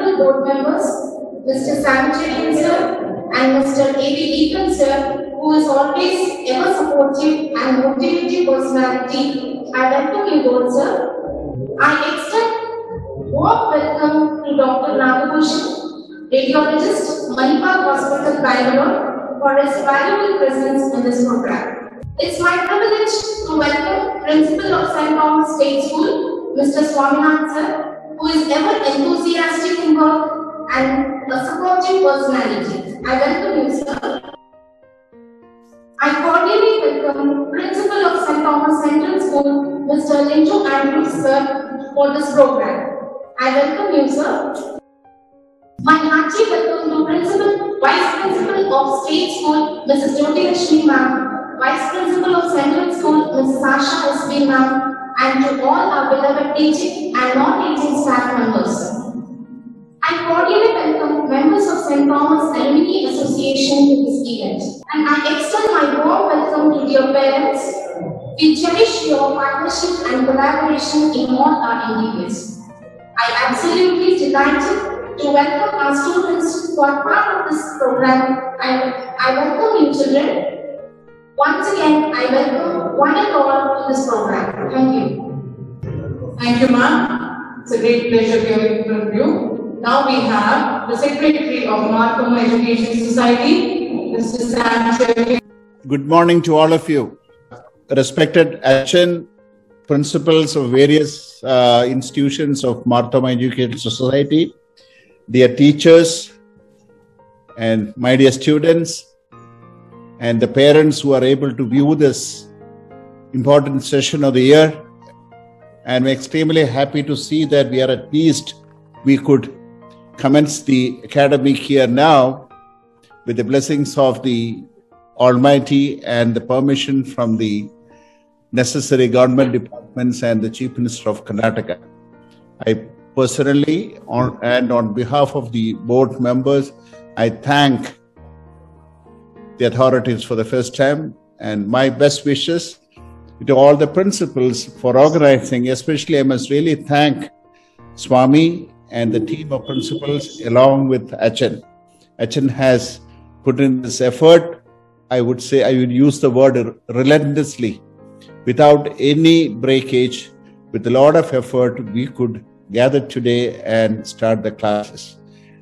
honorable board members, Mr. Sanjay sir and Mr. A.B. Ethan sir, who is always ever supportive and motivating personality. I welcome you both, sir. I extend warm welcome to Dr. Nagabhushan, radiologist, Manipal Hospital, Bangalore, for his valuable presence in this program. It's my privilege to welcome Principal of. Thomas State School, Mr. Swaminathan sir, who is ever enthusiastic in work and a supportive personality. I welcome you, sir. I cordially welcome Principal of St. Thomas Central School, Mr. Linju Andrews, sir, for this program. I welcome you, sir. My hearty welcome to Principal, Vice Principal of State School, Mrs. Jyoti Lakshmi ma'am, Vice Principal of Central School, Mrs. Sasha S.B. ma'am, and to all our beloved teaching and non-teaching staff members. I cordially welcome members of St. Thomas Alumni Association to this event. And I extend my warm welcome to dear parents. We cherish your partnership and collaboration in all our endeavors. I am absolutely delighted to welcome our students who are part of this program. I, I welcome you children. Once again, I welcome one and all to this program. Thank you. Thank you, ma'am. It's a great pleasure hearing from you. Now we have the Secretary of Marthoma Education Society, Mr. Sam Cherry. Good morning to all of you. Respected Achan principals of various uh, institutions of Marthoma Education Society, dear teachers, and my dear students, and the parents who are able to view this important session of the year. I'm extremely happy to see that we are at least, we could commence the academic year now with the blessings of the Almighty and the permission from the necessary government departments and the Chief Minister of Karnataka. I personally, on, and on behalf of the board members, I thank the authorities for the first time and my best wishes to all the principals for organizing. Especially, I must really thank Swami and the team of principals along with Achan. Achan has put in this effort. I would say I would use the word relentlessly, without any breakage, with a lot of effort. We could gather today and start the classes.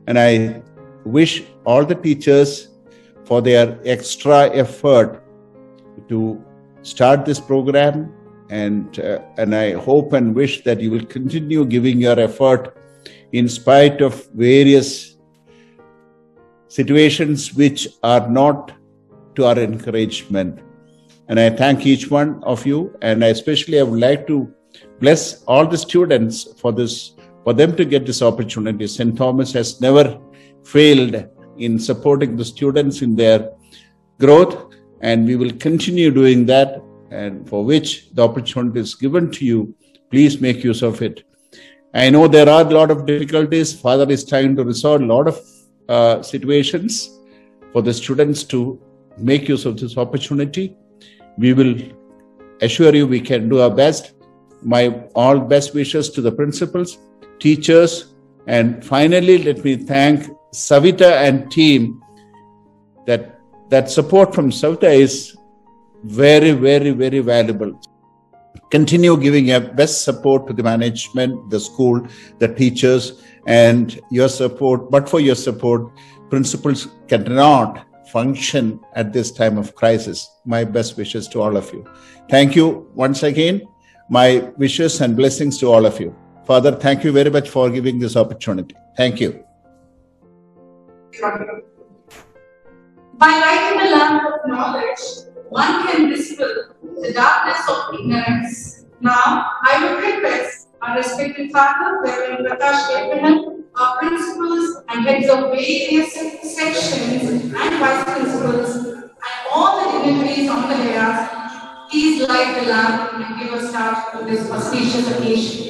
And I wish all the teachers for their extra effort to start this program and uh, and I hope and wish that you will continue giving your effort in spite of various situations which are not to our encouragement. And I thank each one of you, and I especially I would like to bless all the students for this, for them to get this opportunity. St. Thomas has never failed in supporting the students in their growth, and we will continue doing that. And for which the opportunity is given to you, please make use of it. I know there are a lot of difficulties. Father is trying to resolve a lot of uh, situations for the students to make use of this opportunity. We will assure you we can do our best. My all best wishes to the principals, teachers, and finally, let me thank Savita and team. That that support from Savita is very, very, very valuable continue giving your best support to the management, the school, the teachers, and your support. But for your support, principals cannot function at this time of crisis. My best wishes to all of you. Thank you once again. My wishes and blessings to all of you. Father, thank you very much for giving this opportunity. Thank you. By lighting the lamp of knowledge, one can dispel the darkness of ignorance. Now, I would request our respected Father, Reverend Prakash Abraham, our principals and heads of various sections and vice principals, and all the dignitaries on the dais, please light the lamp and give a start to this auspicious occasion.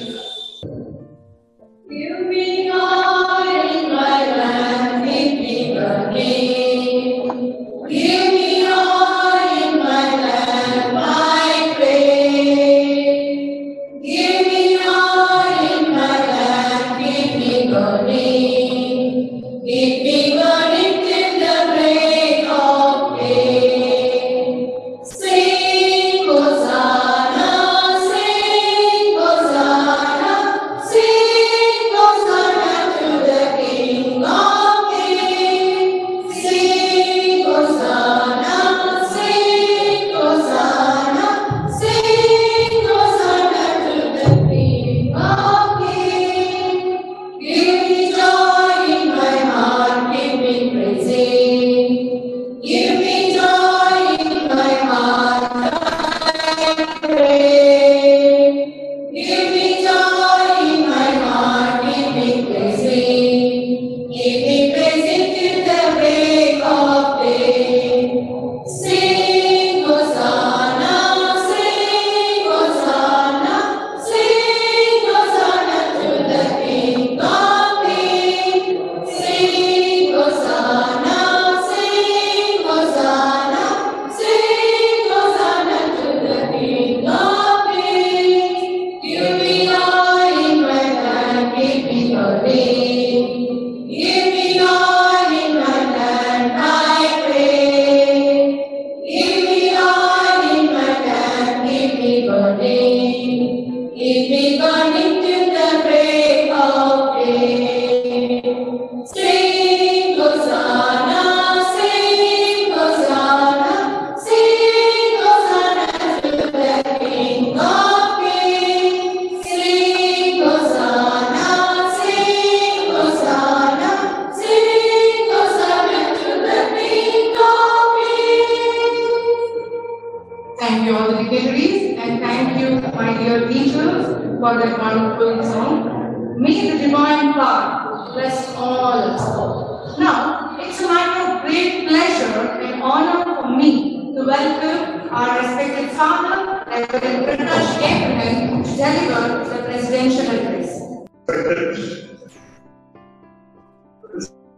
Dear teachers for that wonderful song. May the divine power bless all of us. Now, it's a matter of great pleasure and honor for me to welcome our respected father, Reverend Prakash Abraham, to deliver the presidential address.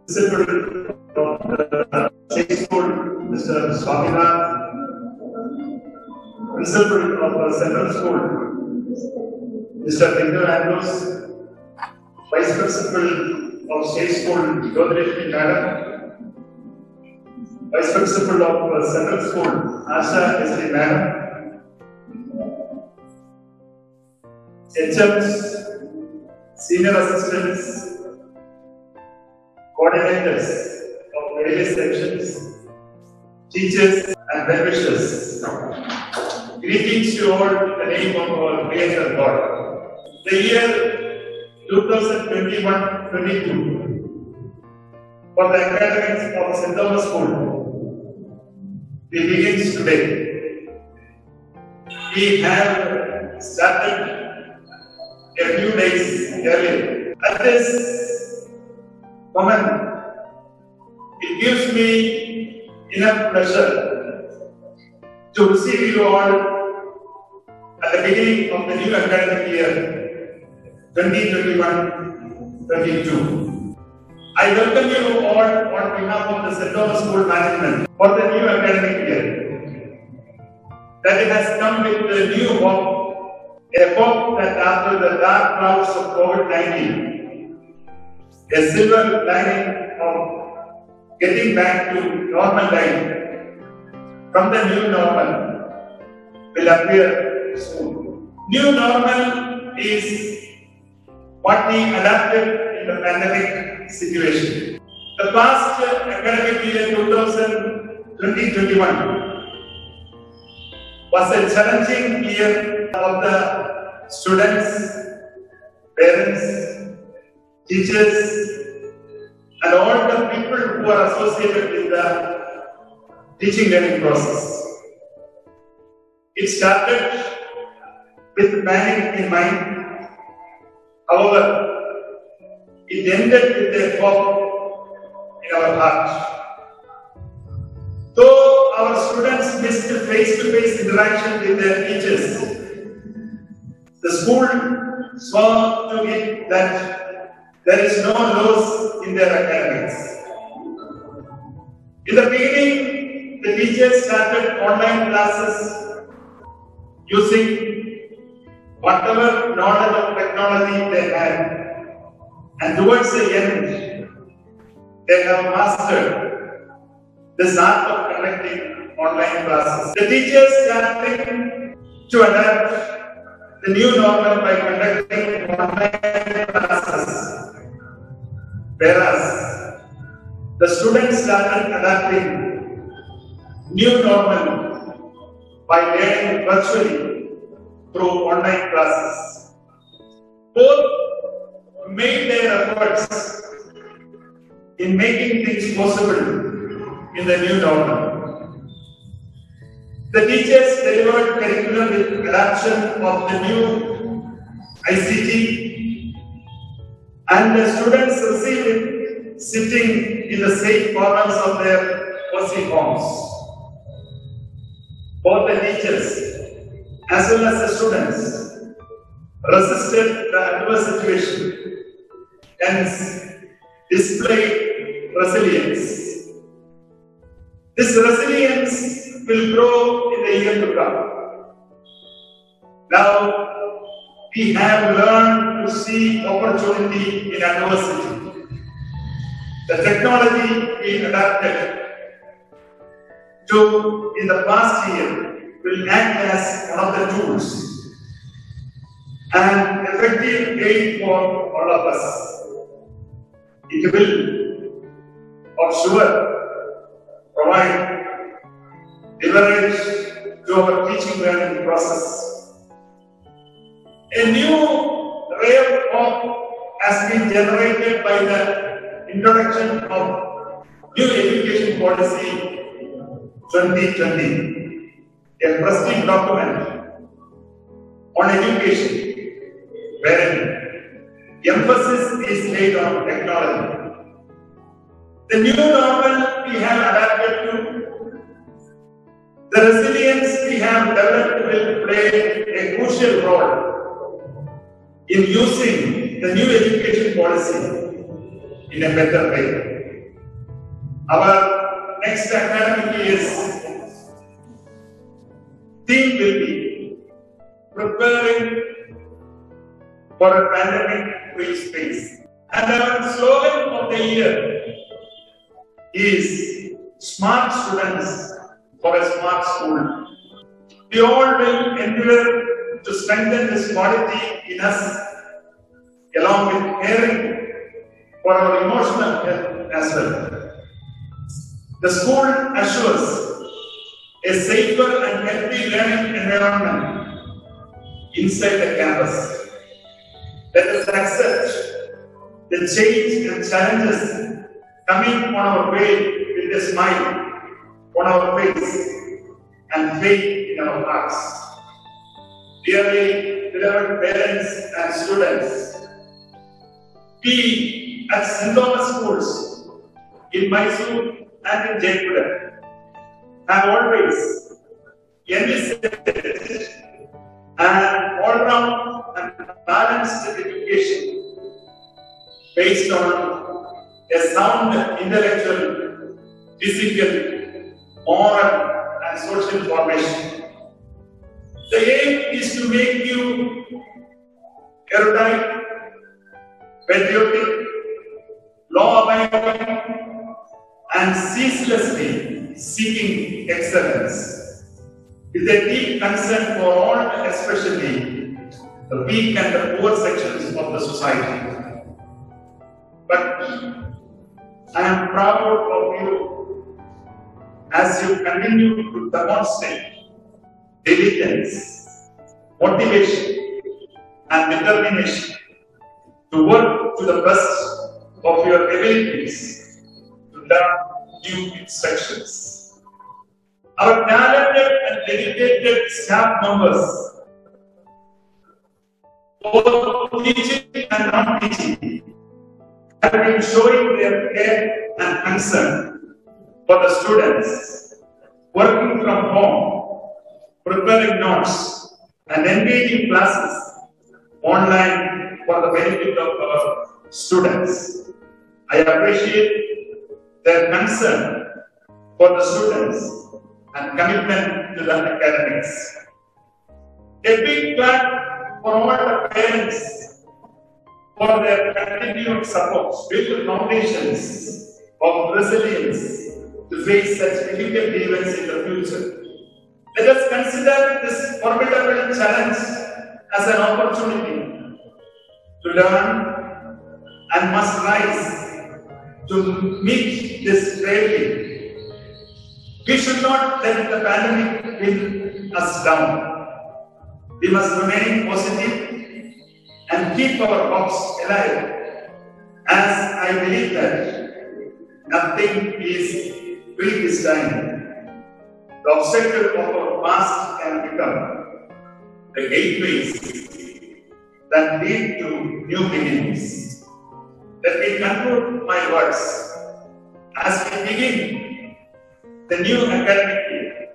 The State Mr. Swaminath. Principal of the Central School, Mr. Bindu Andrews. Vice Principal of State School, Jyotirashni Madam. Vice Principal of the Central School, Asha S. Madam. HMs, Senior Assistants, coordinators of various sections, teachers and well-wishers. Greetings to all the name of our Creator God. The year 2021-22 for the academics of St. Thomas School it begins today. We have started a few days earlier. At this moment, it gives me enough pleasure to receive you all at the beginning of the new academic year 2021-22. I welcome you all on behalf of the St. School Management for the new academic year. That it has come with a new hope, a hope that after the dark clouds of COVID-19, a silver lining of getting back to normal life from the new normal will appear soon. New normal is what we adapted in the pandemic situation. The past academic year 2020-21 was a challenging year of the students, parents, teachers, and all the people who are associated with the teaching learning process. It started with panic in mind. However, it ended with a hope in our heart. Though our students missed face-to-face interaction with their teachers, the school saw to it that there is no loss in their academics. In the beginning, the teachers started online classes using whatever knowledge of technology they had. And towards the end, they have mastered this art of conducting online classes. The teachers started to adapt the new normal by conducting online classes. Whereas the students started adapting new normal by learning virtually through online classes. Both made their efforts in making things possible in the new normal. The teachers delivered curriculum with adoption of the new ICT and the students received it sitting in the safe corners of their cozy homes. Both the teachers as well as the students resisted the adverse situation and displayed resilience. This resilience will grow in the year to come. Now, we have learned to see opportunity in adversity. The technology we adapted to in the past year will act as one of the tools and effective aid for all of us. It will, for sure, provide leverage to our teaching learning process. A new of hope has been generated by the introduction of new education policy 2020, a pristine document on education, wherein emphasis is laid on technology. The new normal we have adapted to, the resilience we have developed will play a crucial role in using the new education policy in a better way. Our next academic year's theme preparing for a pandemic-free space. And our slogan of the year is Smart Students for a Smart School. We all will endeavor to strengthen this quality in us along with caring for our emotional health as well. The school assures a safer and healthy learning environment inside the campus. Let us accept the change and challenges coming on our way with a smile on our face and faith in our hearts. Dearly beloved parents and students, we at St. Schools in Mysore and in Jayapura have always enlisted an all-round and balanced education based on a sound intellectual, physical, moral, and social formation. The aim is to make you erudite, patriotic, law-abiding, and ceaselessly seeking excellence, with a deep concern for all, especially the weak and the poor sections of the society. But I am proud of you as you continue to demonstrate diligence, motivation, and determination to work to the best of your abilities new instructions. Our talented and dedicated staff members, both teaching and non-teaching, have been showing their care and concern for the students, working from home, preparing notes, and engaging classes online for the benefit of our students. I appreciate their concern for the students and commitment to the academics. A big clap for all the parents for their continued support, build foundations of resilience to face such difficult events in the future. Let us consider this formidable challenge as an opportunity to learn and must rise to meet this bravely. We should not let the pandemic bring us down. We must remain positive and keep our hopes alive, as I believe that nothing is predestined. The obstacle of our past can become the gateways that lead to new beginnings. Let me conclude my words as we begin the new academic year.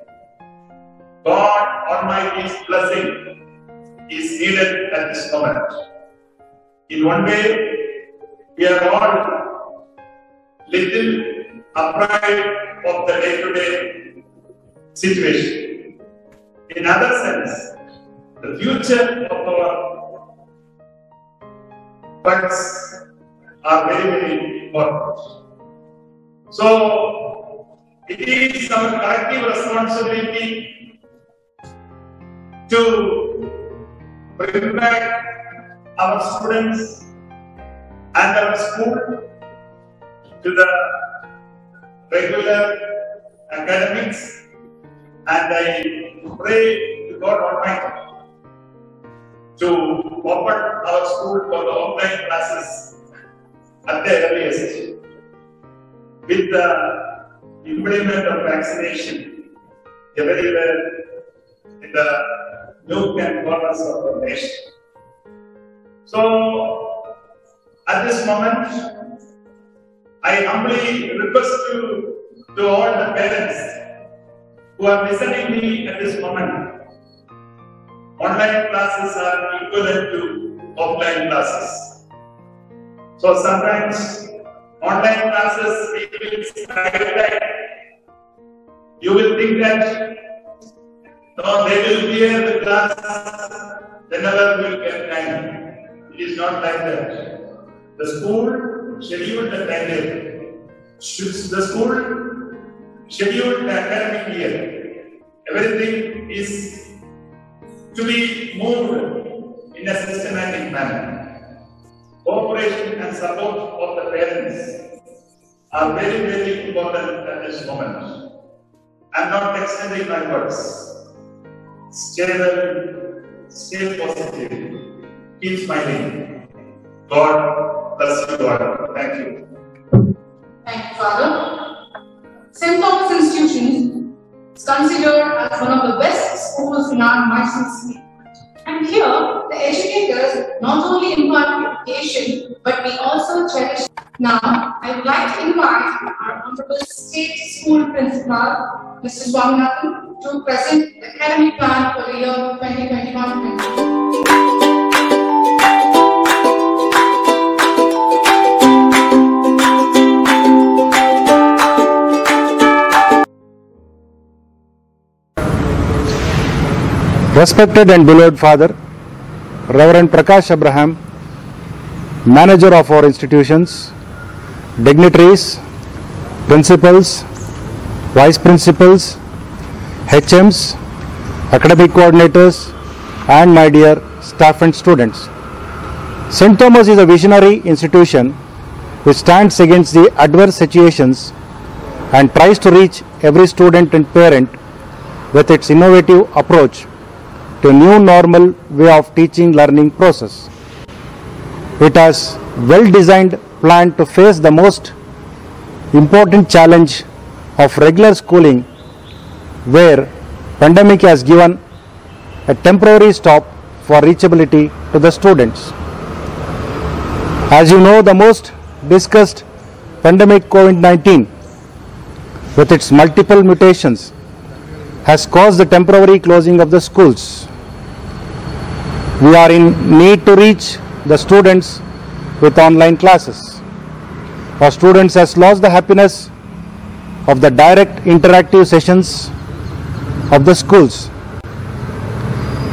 God Almighty's blessing is needed at this moment. In one way, we are all little afraid of the day-to-day situation. In other sense, the future of our buds are very, very important. So, it is our collective responsibility to bring back our students and our school to the regular academics and I pray to God Almighty to open our school for the online classes at the earliest with the implement of vaccination everywhere in the nook and corners of the nation. So, at this moment, I humbly request you to all the parents who are listening me at this moment. Online classes are equivalent to offline classes. So sometimes online classes like you will think that no, they will hear the class whenever we will get time. It is not like that. The school scheduled the timetable. The school scheduled the academic year. Everything is to be moved in a systematic manner. Cooperation and support of the parents are very, very important at this moment. I'm not extending my words. Stay well, stay positive, keep smiling. God bless you all. Thank you. Thank you, Father. St. Thomas Institution is considered as one of the best schools in our Mysore state. And here, the educators not only impart education, but we also cherish. Now, I would like to invite our Honorable State School Principal, Mr. Swaminathan, to present the academic plan for the year 2021-22. Respected and beloved Father, Reverend Prakash Abraham, manager of our institutions, dignitaries, principals, vice principals, HMs, academic coordinators, and my dear staff and students. St. Thomas is a visionary institution which stands against the adverse situations and tries to reach every student and parent with its innovative approach to new normal way of teaching learning process. It has well designed plan to face the most important challenge of regular schooling where pandemic has given a temporary stop for reachability to the students. As you know, the most discussed pandemic COVID-19 with its multiple mutations has caused the temporary closing of the schools. We are in need to reach the students with online classes. Our students has lost the happiness of the direct interactive sessions of the schools.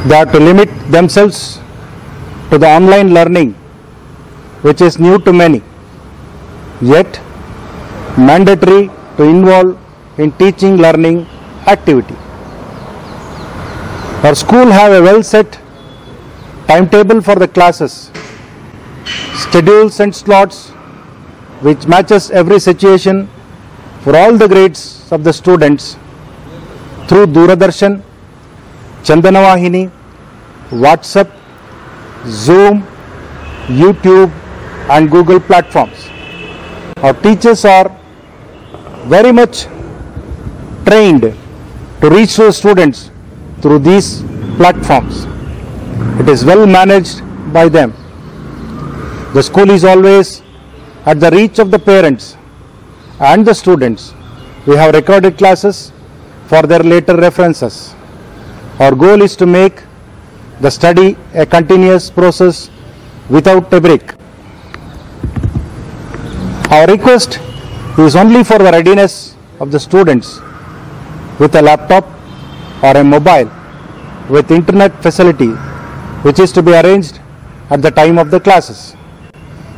They have to limit themselves to the online learning which is new to many. Yet mandatory to involve in teaching learning activity. Our school have a well set timetable for the classes, schedules and slots which matches every situation for all the grades of the students through Doordarshan, Chandanavahini, WhatsApp, Zoom, YouTube and Google platforms. Our teachers are very much trained to reach those students through these platforms. It is well managed by them. The school is always at the reach of the parents and the students. We have recorded classes for their later references. Our goal is to make the study a continuous process without a break. Our request is only for the readiness of the students with a laptop or a mobile with internet facility which is to be arranged at the time of the classes.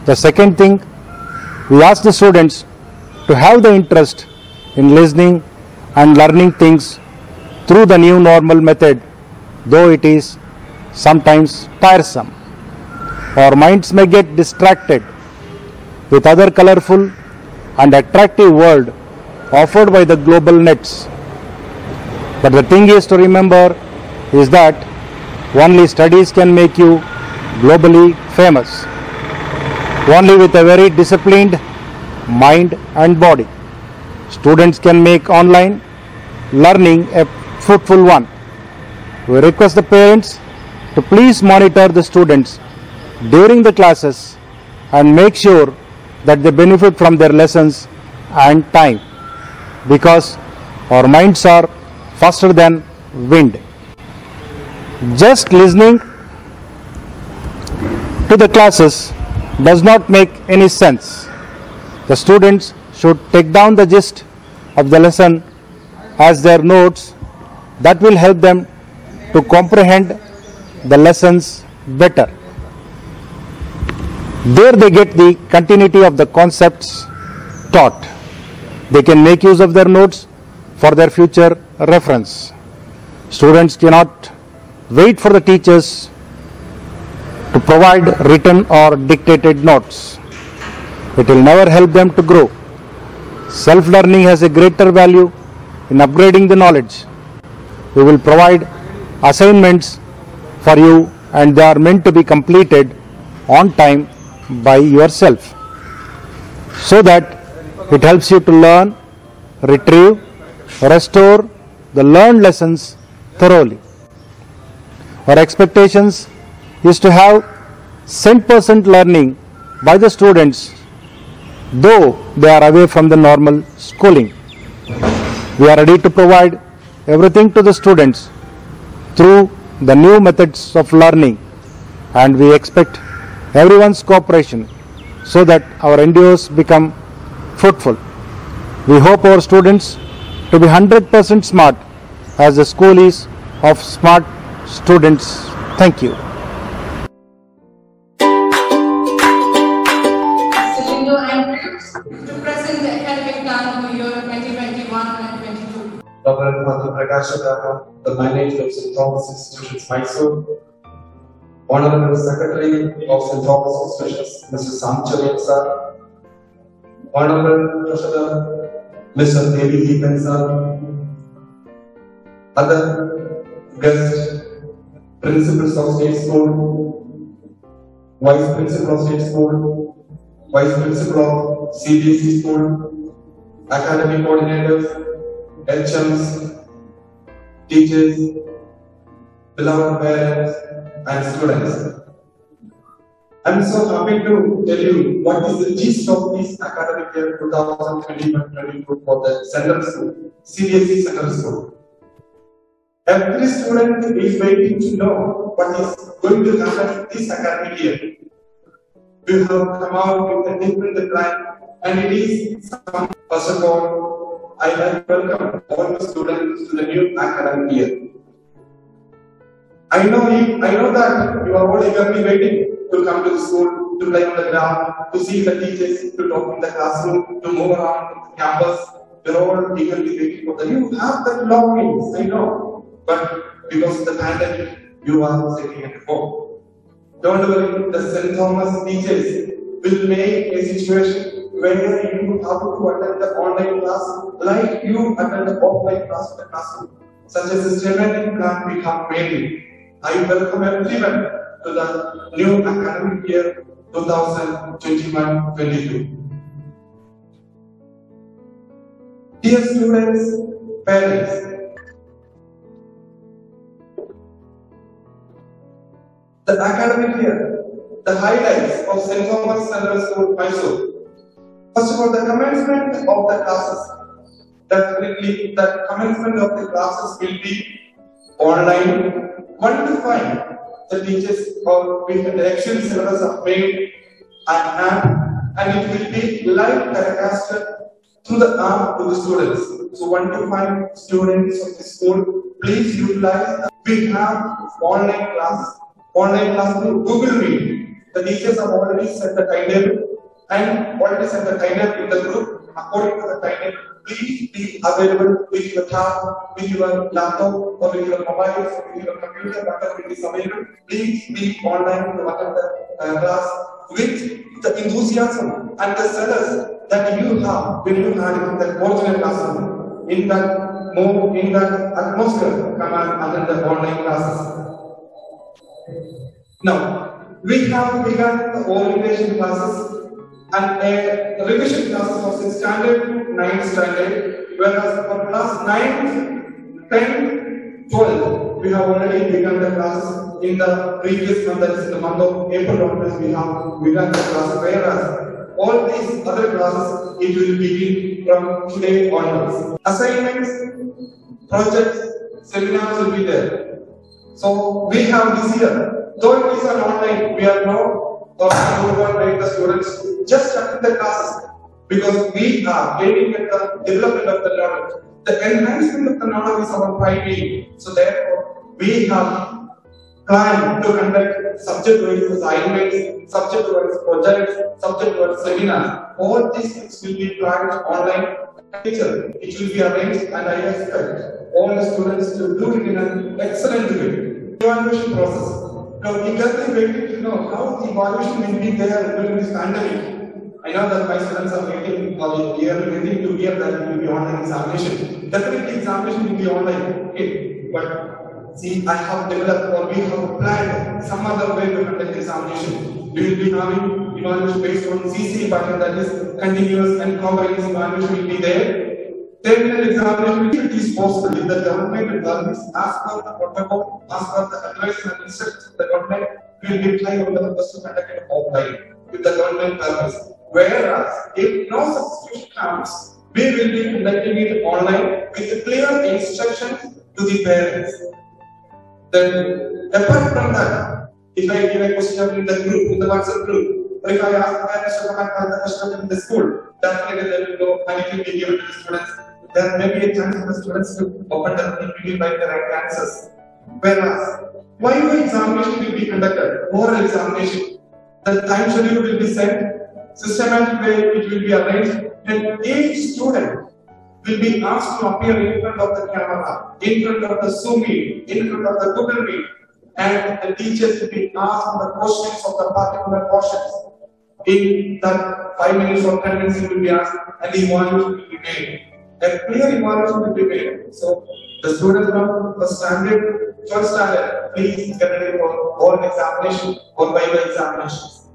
The second thing, we ask the students to have the interest in listening and learning things through the new normal method, though it is sometimes tiresome. Our minds may get distracted with other colorful and attractive world offered by the global nets. But the thing is to remember is that only studies can make you globally famous. Only with a very disciplined mind and body. Students can make online learning a fruitful one. we request the parents to please monitor the students during the classes and make sure that they benefit from their lessons and time because our minds are faster than wind. Just listening to the classes does not make any sense. The students should take down the gist of the lesson as their notes that will help them to comprehend the lessons better. There they get the continuity of the concepts taught. They can make use of their notes for their future reference. Students cannot wait for the teachers to provide written or dictated notes. It will never help them to grow. Self learning has a greater value in upgrading the knowledge. We will provide assignments for you and they are meant to be completed on time by yourself so that it helps you to learn, retrieve, restore the learned lessons thoroughly. Our expectations is to have 100% learning by the students though they are away from the normal schooling. We are ready to provide everything to the students through the new methods of learning and we expect everyone's cooperation so that our endeavors become fruitful. We hope our students to be 100% smart as the school is of smart students. Thank you. Silindo and Cripps the academic plan for year 2021 and 22. Dr. Mathu Prakash Abraham, the manager of St. Thomas Institutions, Mysore. Honorable Secretary of St. Thomas Institutions, Mr. Samchavan sir. Honorable Treasurer, Mr. Ethan sir. Other guests, principals of state school, vice principal of state school, vice principal of CBSE school, academic coordinators, HMs, teachers, beloved parents, and students. I'm so happy to tell you what is the gist of this academic year 2021-22 for the central school, CBSE school. Every student is waiting to know what is going to happen this academic year. We have come out with a different plan, and it is some, first of all, I like welcome all the students to the new academic year. I know you, I know that you are all eagerly waiting to come to the school, to play on the ground, to see the teachers, to talk in the classroom, to move around the campus. We're all eagerly waiting for that. You have that longings, I know. But because of the pandemic, you are sitting at home. Don't worry, the St. Thomas teachers will make a situation where you have to attend the online class like you attend the offline class in the classroom. Such a systematic plan we have made. I welcome everyone to the new academic year 2021-22. Dear students, parents, the academic year, the highlights of St. Thomas Central School, Mysore. First of all, the commencement of the classes. Definitely, the commencement of the classes will be online. One to five, the teachers or we the actual syllabus are made and hand, and it will be live telecasted through the app to the students. So one to five students of the school, please utilize. We have online classes, online class through Google Meet. The teachers have already set the timetable and already set the timetable in the group. According to the timetable, please be available with your tab, with your laptop, or with your mobile, or with your computer, whatever it is available. Please be online to the class with the enthusiasm and the sellers that you have when you had in that original classroom, in that mode, in that atmosphere, come and attend the online classes. Now, we have begun the orientation classes and a revision classes for sixth standard, ninth standard, whereas for class 9, 10, 12, we have already begun the class in the previous month, that is the month of April onwards, we have begun the class, whereas all these other classes, it will begin from today onwards. Assignments, projects, seminars will be there. So we have this year, though it is an online, we are now overwhelmed the students just attend the classes because we are aiming at the development of the knowledge. The enhancement of the knowledge is our prime aim. So therefore, we have planned to conduct subject-wise assignments, subject-wise projects, subject-wise seminars. All these things will be planned online. Teacher, it will be arranged and I expect all the students to do it in an excellent way. Evaluation process. Now, eagerly waiting to know how the evaluation will be there during this pandemic. I know that my students are waiting, or they are waiting to hear that will be online examination. Definitely examination will be online, okay. But see, I have developed or we have planned some other way to conduct the examination. We will be having evaluation based on CC pattern that is continuous and comprehensive evaluation will be there. Terminal examination, if it is possible, if the government requirements as per the protocol, as per the advice and instructions the government, will trying on the purpose to conduct offline with the government purpose. Whereas, if no substitution comes, we will be conducting it online with clear instructions to the parents. Then, apart from that, if I give a question in the group, in the WhatsApp group, or if I ask the parents to and ask the question in the school, definitely they will go and it will be given to the students. There may be a chance for the students to open the PPT by the right answers. Whereas, why the examination will be conducted? Oral examination. The time schedule will be set, systematic way it will be arranged, and each student will be asked to appear in front of the camera, in front of the Zoom meet, in front of the Google meet, and the teachers will be asked the questions of the particular portions. In that five minutes or ten minutes, will be asked, and the will be made. A clear evaluation will be made. So the students from the standard, first standard, please get ready for oral examination or viva examinations.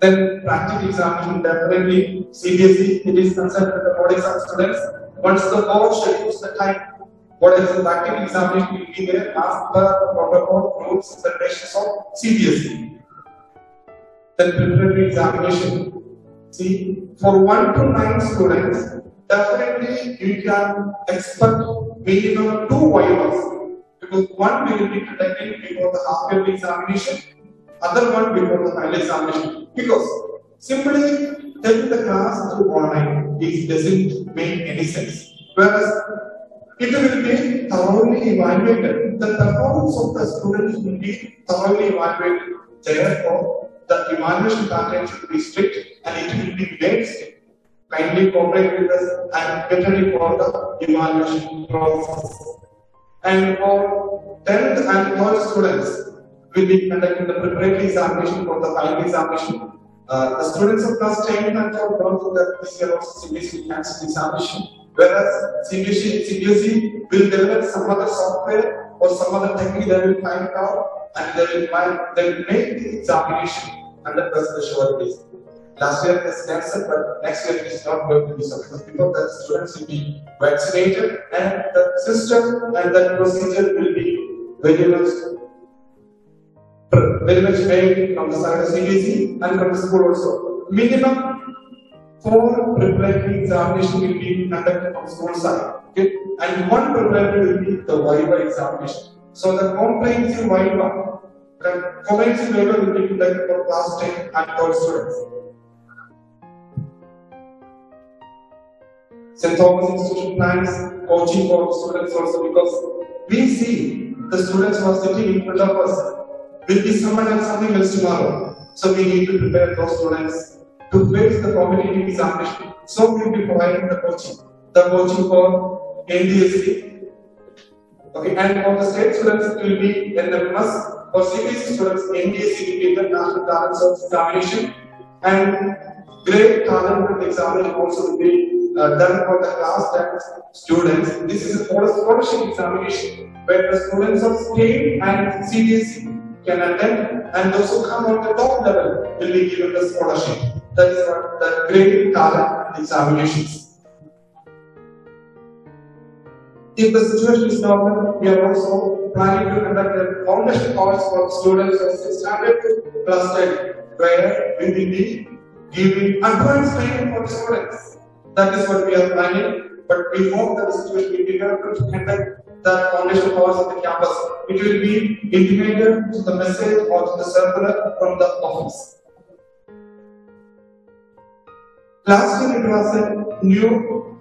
Then practical examination definitely CBSE it is concerned with the board exam students. Once the board schedules the time, what is the practical examination will be there as per the protocol rules and regulations of CBSE. Then preparatory examination. See, for one to nine students, definitely you can expect minimum two vivas because one will be conducting before the half yearly examination other one before the final examination. Because simply taking the class through online it doesn't make any sense. Whereas it will be thoroughly evaluated. The performance of the students will be thoroughly evaluated. Therefore, the evaluation pattern should be strict and it will be very strict. Kindly cooperate with us and ready for the evaluation process. And for 10th and 12th students, will be conducting the preparatory examination for the final examination. Uh, the students of class 10 and 12 don't do that this year also CBSE cancel examination. Whereas CBSE, CBSE will develop some other software or some other technique they will find out and they will find, they will make the examination under the sure basis. Last year was cancelled, but next year it is not going to be so because that students will be vaccinated and the system and the procedure will be very much very much made from the side of CBSE and from the school also. Minimum four preparatory examination will be conducted from school side. Okay? And one preparatory will be the Viva examination. So the comprehensive Viva, the comprehensive Viva will be conducted for class 10 and 12 students. St. Thomas Institution plans coaching for students also because we see the students who are sitting in front of us will be someone else something else tomorrow. So we need to prepare those students to face the competitive examination. So we will be providing the coaching. The coaching for NTSE. Okay, and for the state students it will be NMS. For CBSE students, NTSE will be the National Talent Search Examination. And great talent examination also will be uh, done for the class 10 students. This is a scholarship examination where the students of state and CBSE can attend and those who come on the top level will be given the scholarship. That is what the great talent examinations. If the situation is normal, we are also planning to conduct a foundation course for students of 6th standard to class 10, where we will be giving advanced training for students. That is what we are planning, but we hope that the situation will be better to conduct the foundation course on the campus. It will be intimated to the message or to the circular from the office. Last year it was a new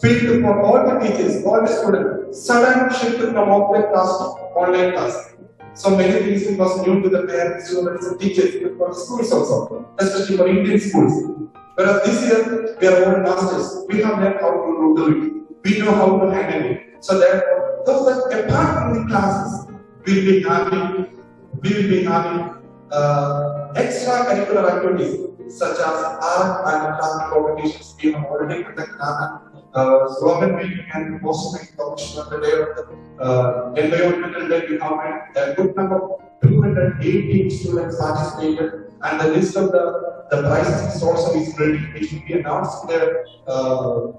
field for all the teachers, all the students. Sudden shift from offline class to online class. So many things it was new to the parents, students, and teachers, but for the schools also, especially for Indian schools. Whereas this year we are more masters. We have learned how to do it. We know how to handle it. So therefore, those that apart from the classes, we will be having, we will be having uh, extracurricular activities such as art and craft competitions. We have already conducted uh, slogan making and poster making competition on the day of the uh, environmental day. We have a good number of 218 students participated, and the list of the, the prizes is also is ready. It will be announced in the uh,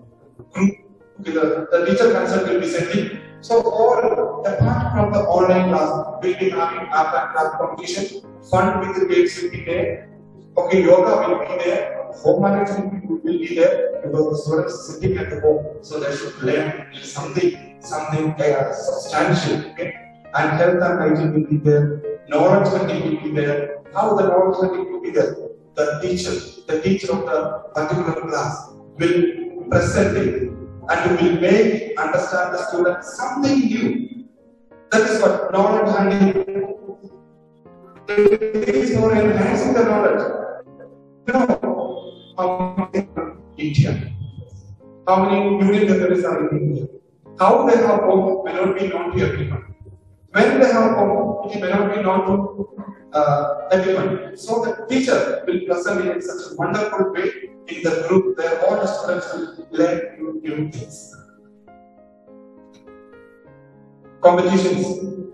group. Okay, the, teacher consult will be sending. So all apart from the online class, we'll be having art and craft competition. Fun with the kids will be there. Okay, yoga will be there. Home management will be there because the students are sitting at the home, so they should learn something, something uh, substantial. Okay, and health and hygiene will be there. Knowledge will be there. How the knowledge hunting will be there? The teacher, the teacher of the particular class will present it and will make understand the student something new. That is what knowledge hunting. It is more enhancing the knowledge. No, how many in India? How many union are in India? How they have home may not be known to everyone. When they have home, it may not be known to uh, everyone. So the teacher will present in such a wonderful way in the group where all the students will learn new, new things. Competitions.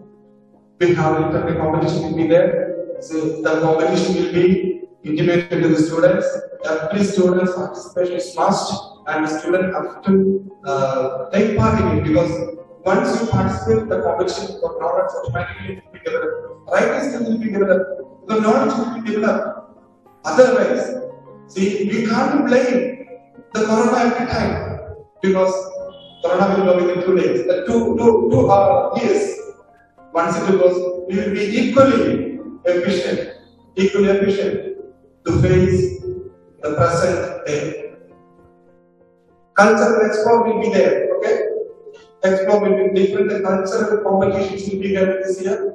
We have internet competition will be there. So the competition will be intimated to the students. Every student's participation is must, and the student have to uh, take part in it because once you participate, the competition for knowledge automatically will be developed. Skill will be developed. The knowledge will be developed. Otherwise, see, we can't blame the corona every time because corona will go within two days, uh, two, two, two uh, years. Once it goes, we will be equally efficient, equally efficient to face the present day. Cultural expo will be there, Expo different, cultural competitions will be there this year.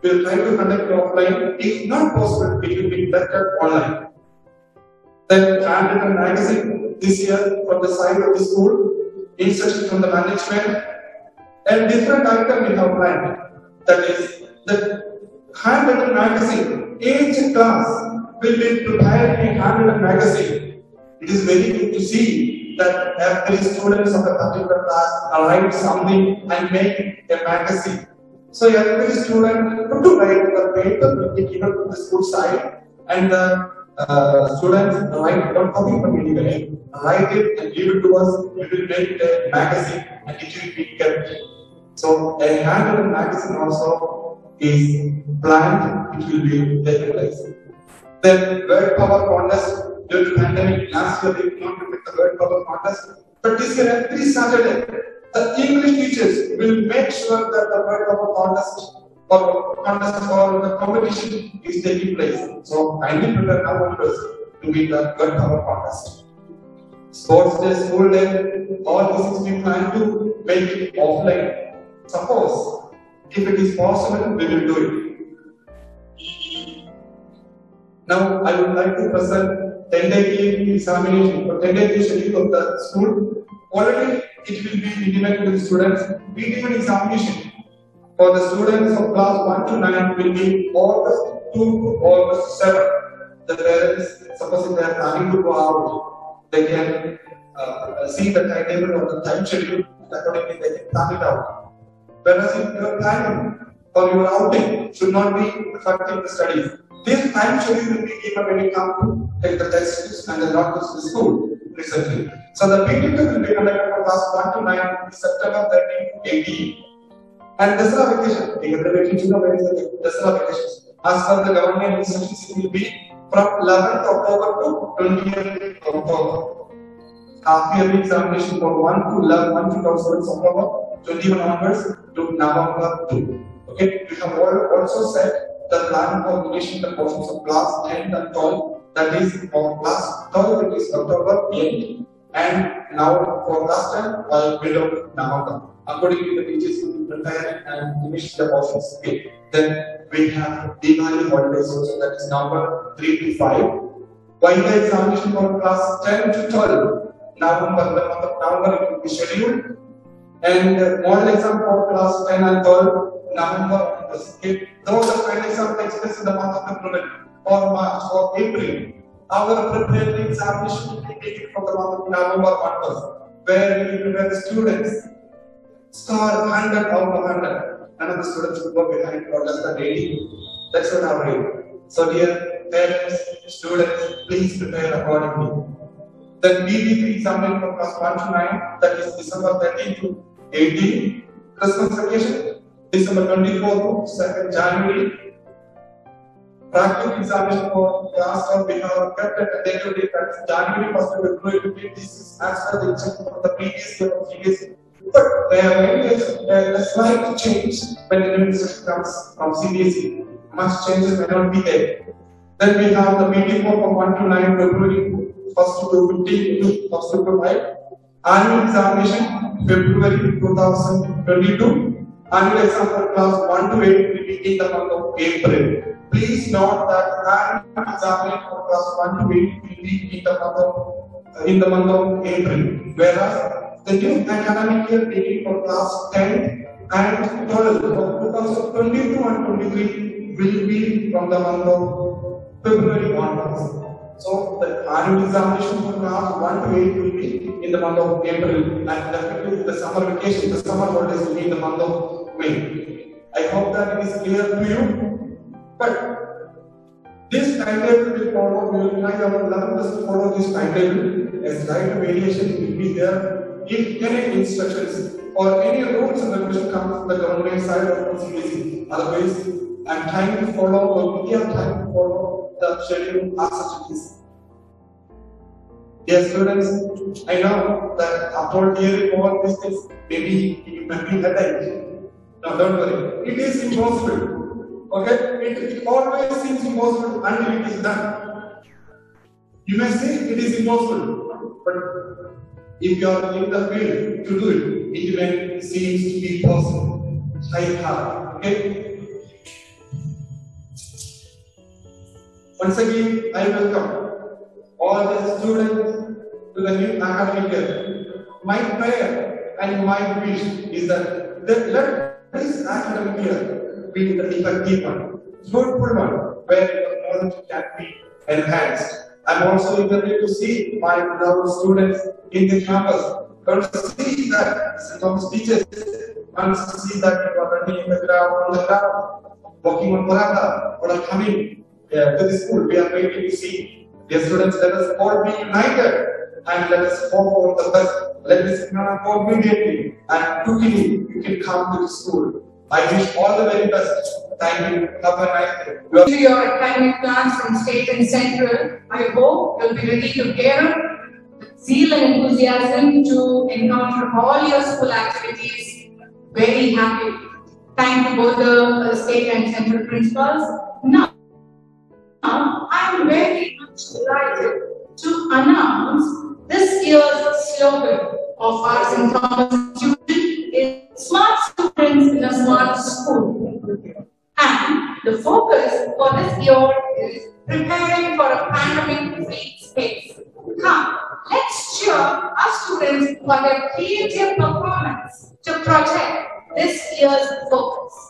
We will try to conduct offline. If not possible, it will be conducted online. Then handwritten magazine this year from the side of the school, instruction from the management, and different item we have planned. That is the handwritten magazine. Each class will be prepared a handwritten magazine. It is very good to see that every students of a particular class write something and make a magazine. So every student to write the paper will be given to the school side and the uh, students write one copy from anywhere, write it and give it to us. We will make a magazine and it will be kept. So a handwritten magazine also is planned, it will be realized. Then word power contest due to pandemic last year they could not conduct the word power contest. But this year every Saturday the English teachers will make sure that the word power contest or contest or the competition is taking place. So kindly prepare now onwards to be the word power contest. Sports day, school day, all these things we plan to make it offline. Suppose if it is possible, we will do it. Now, I would like to present tentative examination or tentative schedule of the school. Already, it will be intimated to the students. Pre-given examination for the students of class 1 to 9 will be August 2 to August 7. The parents, suppose if they are planning to go out, they can uh, see the timetable or the time schedule, accordingly they can plan it out. Whereas if your planning or your outing should not be affecting the studies, This time schedule will be given when you come to take the textbooks and the notebooks to school recently. So the meeting will be conducted from class 1 to 9 September 13 to 18. And Dasara vacation, because the vacation of Dasara vacations. As per the government instructions, it will be from 11th October to 20th October. Half yearly examination from 1 to 11, 1 to 12 October, 21 onwards to November 2. Okay, we have also set the plan for finishing the portions of class 10 and 12, that is for class 12, it is October 8, and now for class 10, uh, mid of November. Accordingly, the teachers will prepare and finish the portions. Okay, then we have Diwali holidays also, that is November 3 to 5. While the examination for class 10 to 12, November, the month of November, it will be scheduled. And uh, model exam for class 10 and 12, November. Though the exam takes place in the month of February or March or April, our preparatory examination will be taken from the month of November onwards, where we prepare the students star 100 out of 100. None of the students will go behind or less than 80. That's what our aim. So, dear parents, students, please prepare accordingly. Then BB3 examination from class 1 to 9, that is December 13 to 18. Christmas vacation, December 24 to 2nd January. Practical examination for class 12 we have kept at that is January 1st to February 15. This is as per the check from the previous year or previous. But there are many a, a slight change when the new instruction comes from CBSE. Much changes may not be there. Then we have the meeting from 1 to 9 February, 1st to 15 to 1st to 5. Annual examination February 2022. Annual exam for class 1 to 8 will be in the month of April. Please note that annual exam for class 1 to 8 will be in the month of uh, in the month of April. Whereas the new academic year beginning for class 10 and 12 for 2022 and 23 will be from the month of February onwards. So the annual examination for class 1 to 8 will be in the month of April and definitely the summer vacation, the summer holidays will be in the month of May. I hope that it is clear to you. But this timetable will follow, we will try our level to follow this timetable. A slight variation will be there if any instructions or any rules and regulations come from the government side or from CBSE. Otherwise, I'm trying to follow or we are trying to follow the schedule as such it is. Dear students, I know that after hearing all these things, maybe you may be headache. Don't worry. It is impossible. Okay? It, it always seems impossible until it is done. You may say it is impossible, but if you are in the field to do it, it may seems to be possible. Try hard. Okay? Once again, I welcome all the students to the new academic year. My prayer and my wish is that, that let this academic year be the effective one, fruitful one, where your knowledge can be enhanced. I'm also eager to see my beloved students in the campus. To see that. Thomas teachers, want see that you are running in the ground, on the ground, working on Paraka, or coming uh, to the school. We are waiting to see. Dear students, let us all be united and let us hope for the best. Let us not go immediately and quickly you can come to the school. I wish all the very best. Thank you. Have a nice day. You your academic plans from state and central, I hope you'll be ready to with zeal and enthusiasm to encounter all your school activities very happy. Thank you both the uh, state and central principals. Now, now I am very much delighted to announce this year's slogan of our St. Thomas Institution is Smart Students in a Smart School. And the focus for this year is preparing for a pandemic-free space. Come, let's cheer our students for their creative performance to project this year's focus.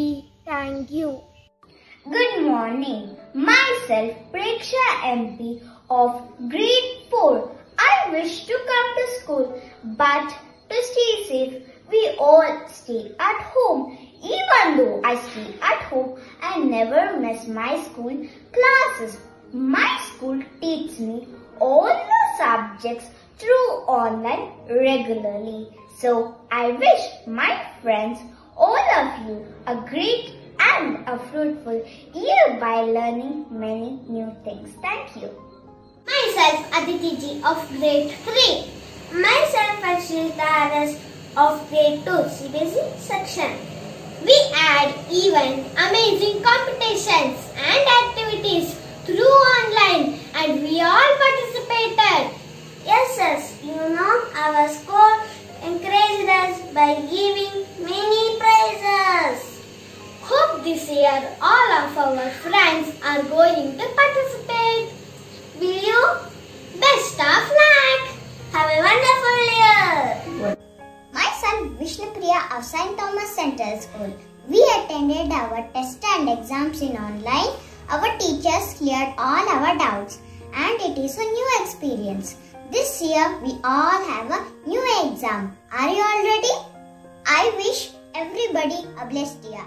Thank you. Good morning. Myself, Preksha MP of grade 4. I wish to come to school, but to stay safe, we all stay at home. Even though I stay at home, I never miss my school classes. My school teaches me all the subjects through online regularly. So I wish my friends, all of you, a great and a fruitful year by learning many new things. Thank you. Myself, Aditi Ji of grade 3. Myself, Ashita Aras of grade 2 CBSE section. We had even amazing competitions and activities through online and we all participated. Yes, yes, you know our school encouraged us by giving many prizes. Hope this year all of our friends are going to participate. Will you? Best of luck! Have a wonderful year! My son Vishnupriya of St. Thomas Central School. We attended our test and exams in online. Our teachers cleared all our doubts and it is a new experience. This year we all have a new exam. Are you all ready? I wish everybody a blessed year.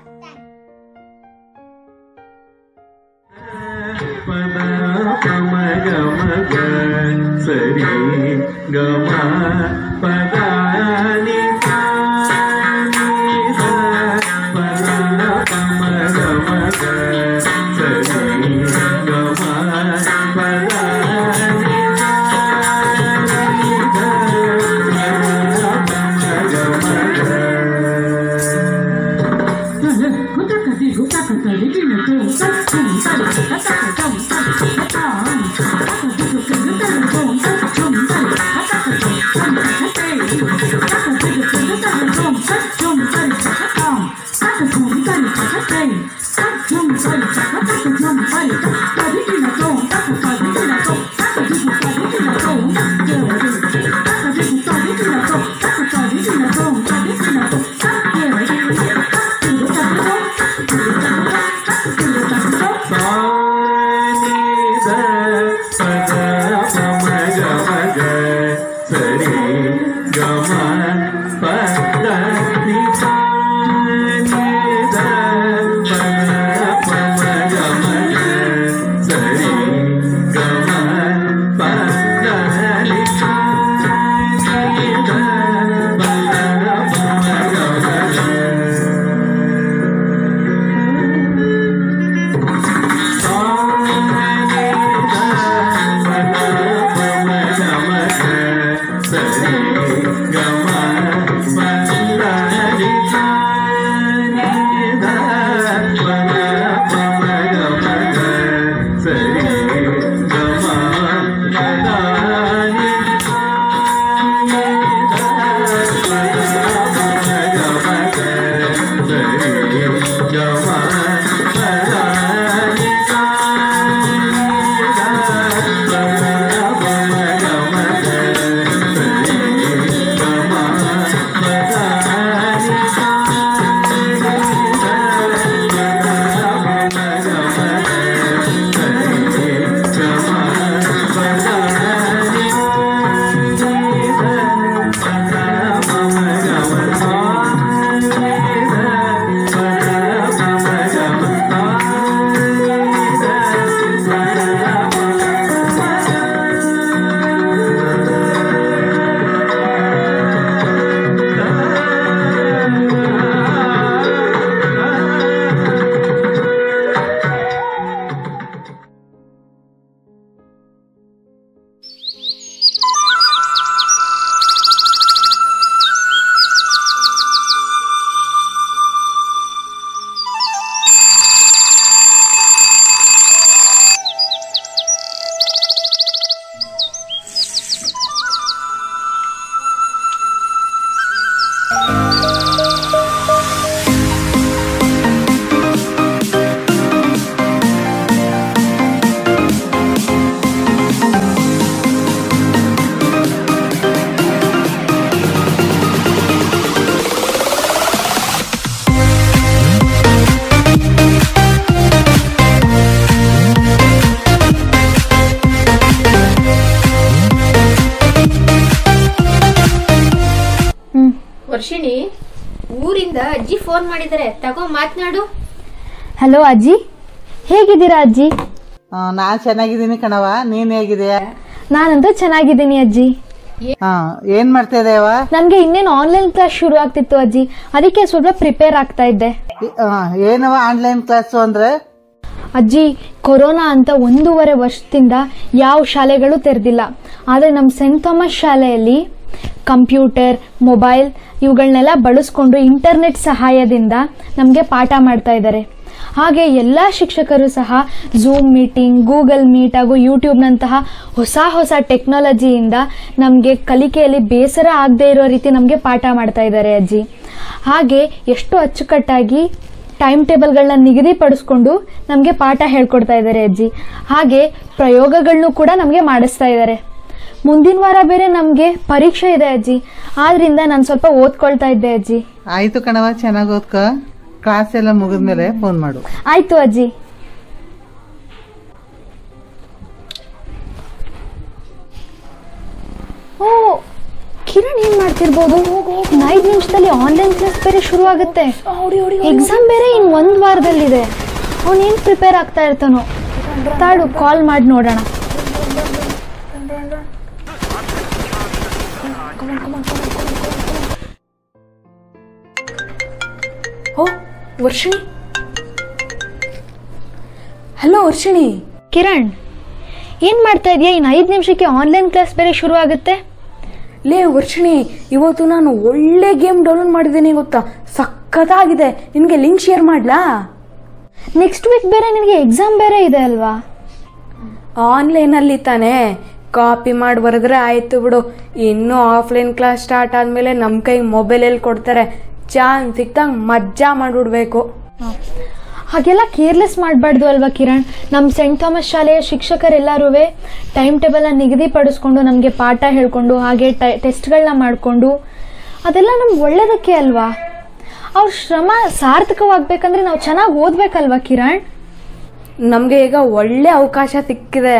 就那么办。ಊರಿಂದ ಅಜ್ಜಿ phone ಮಾಡಿದರೆ ತಗೋ ಮಾತನಾಡು. Hello ಅಜ್ಜಿ ಹೇಗಿದ್ದೀರಾ ಅಜ್ಜಿ? ನಾನ್ ಚೆನ್ನಾಗಿದ್ದೀನಿ ಕಣವ ನೀನ್ ಹೇಗಿದೆಯಾ ನಾನಂತೂ ಚೆನ್ನಾಗಿದ್ದೀನಿ ಅಜ್ಜಿ. ಹಾ ಏನ್ ಮಾಡ್ತಾ ಇದೆಯವ ನನ್ಗೆ ಇನ್ನೇನು ಆನ್ಲೈನ್ ಕ್ಲಾಸ್ ಶುರು ಆಗ್ತಿತ್ತು ಅಜ್ಜಿ. ಅದಕ್ಕೆ ಸ್ವಲ್ಪ ಪ್ರಿಪೇರ್ ಆಗ್ತಾ ಇದ್ದೆ. ಏನವ ಆನ್ಲೈನ್ ಕ್ಲಾಸ್ ಅಂದ್ರೆ? ಅಜ್ಜಿ ಕೊರೋನಾ ಅಂತ ಒಂದೂವರೆ ವರ್ಷದಿಂದ ಯಾವ ಶಾಲೆಗಳು ತೆರೆದಿಲ್ಲ. ಆದರೆ ನಮ್ಮ ಸೆಂಟ್ ಥಾಮಸ್ ಶಾಲೆಯಲ್ಲಿ ಕಂಪ್ಯೂಟರ್, ಮೊಬೈಲ್ ಇವುಗಳನ್ನೆಲ್ಲ ಬಳಸ್ಕೊಂಡು ಇಂಟರ್ನೆಟ್ ಸಹಾಯದಿಂದ ನಮಗೆ ಪಾಠ ಮಾಡ್ತಾ ಇದ್ದಾರೆ. ಹಾಗೆ ಎಲ್ಲ ಶಿಕ್ಷಕರು ಸಹ ಝೂಮ್ ಮೀಟಿಂಗ್ ಗೂಗಲ್ ಮೀಟ್ ಹಾಗೂ ಯೂಟ್ಯೂಬ್ನಂತಹ ಹೊಸ ಹೊಸ ಟೆಕ್ನಾಲಜಿಯಿಂದ ನಮಗೆ ಕಲಿಕೆಯಲ್ಲಿ ಬೇಸರ ಆಗದೆ ಇರೋ ರೀತಿ ನಮಗೆ ಪಾಠ ಮಾಡ್ತಾ ಇದ್ದಾರೆ ಅಜ್ಜಿ. ಹಾಗೆ ಎಷ್ಟು ಅಚ್ಚುಕಟ್ಟಾಗಿ ಟೈಮ್ ಟೇಬಲ್ಗಳನ್ನ ನಿಗದಿಪಡಿಸ್ಕೊಂಡು ನಮಗೆ ಪಾಠ ಹೇಳ್ಕೊಡ್ತಾ ಇದ್ದಾರೆ ಅಜ್ಜಿ. ಹಾಗೆ ಪ್ರಯೋಗಗಳನ್ನೂ ಕೂಡ ನಮಗೆ ಮಾಡಿಸ್ತಾ ಇದ್ದಾರೆ. ಮುಂದಿನ ವಾರ ಬೇರೆ ನಮಗೆ ಪರೀಕ್ಷೆ ಇದೆ ಅಜ್ಜಿ. ಆದ್ರಿಂದ ನಾನು ಸ್ವಲ್ಪ ಓದ್ಕೊಳ್ತಾ ಇದ್ದೆ ಅಜ್ಜಿ. ಆಯ್ತು ಕಣವ ಚೆನ್ನಾಗಿ ಓದ್ಕ. ಕ್ಲಾಸ್ ಎಲ್ಲ ಮುಗಿದ್ಮೇಲೆ ಫೋನ್ ಮಾಡು. ಆಯ್ತು ಅಜ್ಜಿ. ಓ ಕಿರಣ್ ಏನ್ ಮಾಡ್ತಿರ್ಬೋದು? ಇನ್ನು ಐದು ನಿಮಿಷದಲ್ಲಿ ಆನ್ಲೈನ್ ಕ್ಲಾಸ್ ಬೇರೆ ಶುರು ಆಗುತ್ತೆ. ಎಕ್ಸಾಮ್ ಬೇರೆ ಇನ್ ಒಂದ್ ವಾರದಲ್ಲಿದೆ. ಅವ್ನು ಏನ್ ಪ್ರಿಪೇರ್ ಆಗ್ತಾ ಇರ್ತಾನೋ. ತಾಳು ಕಾಲ್ ಮಾಡಿ ನೋಡೋಣ. ಓ ವರ್ಷಿಣಿ. ಹಲೋ ವರ್ಷಿಣಿ. ಕಿರಣ್ ಏನು ಮಾಡ್ತಾ ಇದೆಯಾ? ಇನ್ ಐದು ನಿಮಿಷಕ್ಕೆ ಆನ್ಲೈನ್ ಕ್ಲಾಸ್ ಬೇರೆ ಶುರು ಆಗುತ್ತೆ ಲೇ ವರ್ಷಿಣಿ ಇವತ್ತು ನಾನು ಒಳ್ಳೆ ಗೇಮ್ ಡೌನ್ಲೋಡ್ ಮಾಡಿದ್ದೀನಿ ಗೊತ್ತಾ? ಸಖತ್ತಾಗಿದೆ. ನಿನಗೆ ಲಿಂಕ್ ಶೇರ್ ಮಾಡ್ಲಾ? ನೆಕ್ಸ್ಟ್ ವೀಕ್ ಬೇರೆ ನಿನಗೆ ಎಕ್ಸಾಮ್ ಬೇರೆ ಇದೆ ಅಲ್ವಾ? ಆನ್ಲೈನಲ್ಲಿ ತಾನೇ. ಕಾಪಿ ಮಾಡಿ ಬರೆದ್ರೆ ಆಯ್ತು ಬಿಡು. ಇನ್ನು ಆಫ್ಲೈನ್ ಕ್ಲಾಸ್ ಸ್ಟಾರ್ಟ್ ಆದ್ಮೇಲೆ ನಮ್ಮ ಕೈಗೆ ಮೊಬೈಲ್ ಅಲ್ಲಿ ಕೊಡ್ತಾರೆ. ಚಾನ್ ಸಿಕ್ತಂಗ್ ಮಜ್ಜಾ ಮಾಡ್ಬಿಡ್ಬೇಕು. ಹಾಗೆಲ್ಲ ಕೇರ್ಲೆಸ್ ಮಾಡಬಾರ್ದು ಅಲ್ವಾ ಕಿರಣ್? ನಮ್ಮ ಸೆಂಟ್ ಥಾಮಸ್ ಶಾಲೆಯ ಶಿಕ್ಷಕರೆಲ್ಲರೂ ಟೈಮ್ ಟೇಬಲ್ನ ನಿಗದಿಪಡಿಸ್ಕೊಂಡು ನಮಗೆ ಪಾಠ ಹೇಳ್ಕೊಂಡು ಹಾಗೆ ಟೆಸ್ಟ್ಗಳನ್ನ ಮಾಡಿಕೊಂಡು ಅದೆಲ್ಲ ನಮ್ಗೆ ಒಳ್ಳೇದಕ್ಕೆ ಅಲ್ವಾ? ಅವ್ರ ಶ್ರಮ ಸಾರ್ಥಕವಾಗಬೇಕಂದ್ರೆ ನಾವು ಚೆನ್ನಾಗಿ ಓದ್ಬೇಕಲ್ವಾ ಕಿರಣ್? ನಮಗೆ ಈಗ ಒಳ್ಳೆ ಅವಕಾಶ ಸಿಕ್ಕಿದೆ.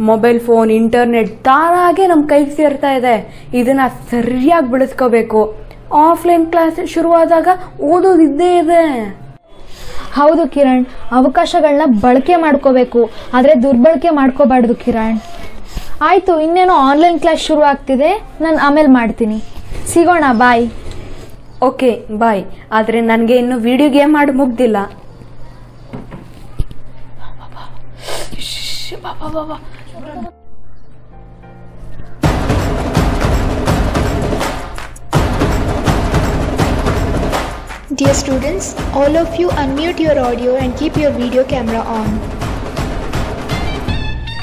ಮೊಬೈಲ್ ಫೋನ್ ಇಂಟರ್ನೆಟ್ ತಾನಾಗೆ ನಮ್ಮ ಕೈಗೆ ಸೇರ್ತಾ ಇದೆ. ಇದನ್ನ ಸರಿಯಾಗಿ ಬೆಳೆಸ್ಕೋಬೇಕು. ಆಫ್ಲೈನ್ ಕ್ಲಾಸ್ ಶುರುವಾದಾಗ ಓದೋದು ಇದ್ದೇ ಇದೆ. ಹೌದು ಕಿರಣ್ ಅವಕಾಶಗಳನ್ನ ಬಳಕೆ ಮಾಡ್ಕೋಬೇಕು. ಆದರೆ ದುರ್ಬಳಕೆ ಮಾಡ್ಕೋಬಾರ್ದು ಕಿರಣ್. ಆಯ್ತು ಇನ್ನೇನೋ ಆನ್ಲೈನ್ ಕ್ಲಾಸ್ ಶುರು ಆಗ್ತಿದೆ ನಾನು ಆಮೇಲೆ ಮಾಡ್ತೀನಿ. ಸಿಗೋಣ ಬಾಯ್. Okay bye. ಆದರೆ ನನಗೆ ಇನ್ನು ವಿಡಿಯೋ ಗೇಮ್ ಮಾಡಿ ಮುಗ್ದಿಲ್ಲ. Dear students, all of you unmute your audio and keep your video camera on.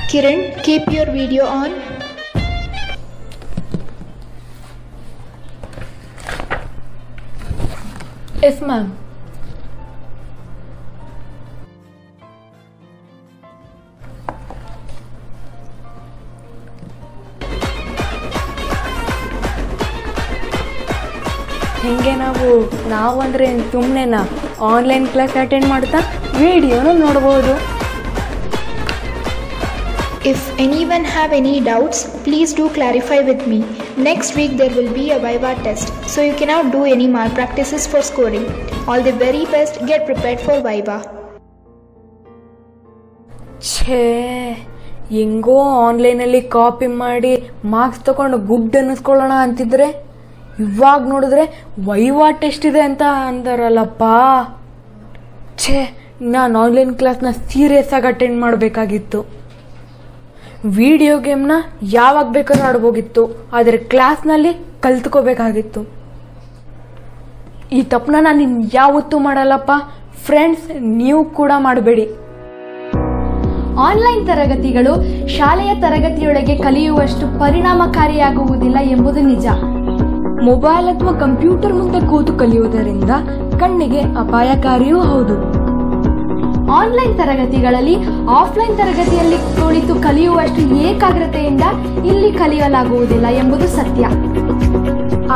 Kiran, keep your video on. If ma'am. ಹೆಂಗೆ ನಾವು ನಾವು ಅಂದರೆ ಸುಮ್ಮನೆನಾ ಆನ್ಲೈನ್ ಕ್ಲಾಸ್ ಅಟೆಂಡ್ ಮಾಡ್ತಾ ವಿಡಿಯೋನು ನೋಡ್ಬೋದು If anyone have any doubts, please do clarify with me. Next week there will be a Viva test, so you cannot do any malpractices for scoring. All the very best, get prepared for Viva. ಛೇ ಹೆಂಗೋ ಆನ್ಲೈನಲ್ಲಿ copy ಮಾಡಿ marks ತಗೊಂಡು good ಅನ್ನಿಸ್ಕೊಳ್ಳೋಣ ಅಂತಿದ್ರೆ ಇವಾಗ ನೋಡಿದ್ರೆ viva ಎಷ್ಟಿದೆ ಅಂತ ಅಂದಾರಲ್ಲಪ್ಪ. ಛೇ, ನಾನು ಆನ್ಲೈನ್ ಕ್ಲಾಸ್ನ ಸೀರಿಯಸ್ ಆಗಿ ಅಟೆಂಡ್ ಮಾಡಬೇಕಾಗಿತ್ತು. ವಿಡಿಯೋ ಗೇಮ್ನ ಯಾವಾಗ ಬೇಕಾದ್ರೂ ಆಡ್ಬೋಗಿತ್ತು, ಆದರೆ ಕ್ಲಾಸ್ನಲ್ಲಿ ಕಲ್ತ್ಕೋಬೇಕಾಗಿತ್ತು. ಈ ತಪ್ಪನ್ನ ನಾನು ಯಾವತ್ತೂ ಮಾಡಲ್ಲಪ್ಪ. ಫ್ರೆಂಡ್ಸ್ ನೀವು ಕೂಡ ಮಾಡಬೇಡಿ. ಆನ್ಲೈನ್ ತರಗತಿಗಳು ಶಾಲೆಯ ತರಗತಿಯೊಳಗೆ ಕಲಿಯುವಷ್ಟು ಪರಿಣಾಮಕಾರಿಯಾಗುವುದಿಲ್ಲ ಎಂಬುದು ನಿಜ. ಮೊಬೈಲ್ ಅಥವಾ ಕಂಪ್ಯೂಟರ್ ಮುಂದೆ ಕೂತು ಕಲಿಯುವುದರಿಂದ ಕಣ್ಣಿಗೆ ಅಪಾಯಕಾರಿಯೂ ಹೌದು. ಆನ್ಲೈನ್ ತರಗತಿಗಳಲ್ಲಿ ಆಫ್ಲೈನ್ ತರಗತಿಯಲ್ಲಿ ಕುಳಿತು ಕಲಿಯುವಷ್ಟು ಏಕಾಗ್ರತೆಯಿಂದ ಇಲ್ಲಿ ಕಲಿಯಲಾಗುವುದಿಲ್ಲ ಎಂಬುದು ಸತ್ಯ.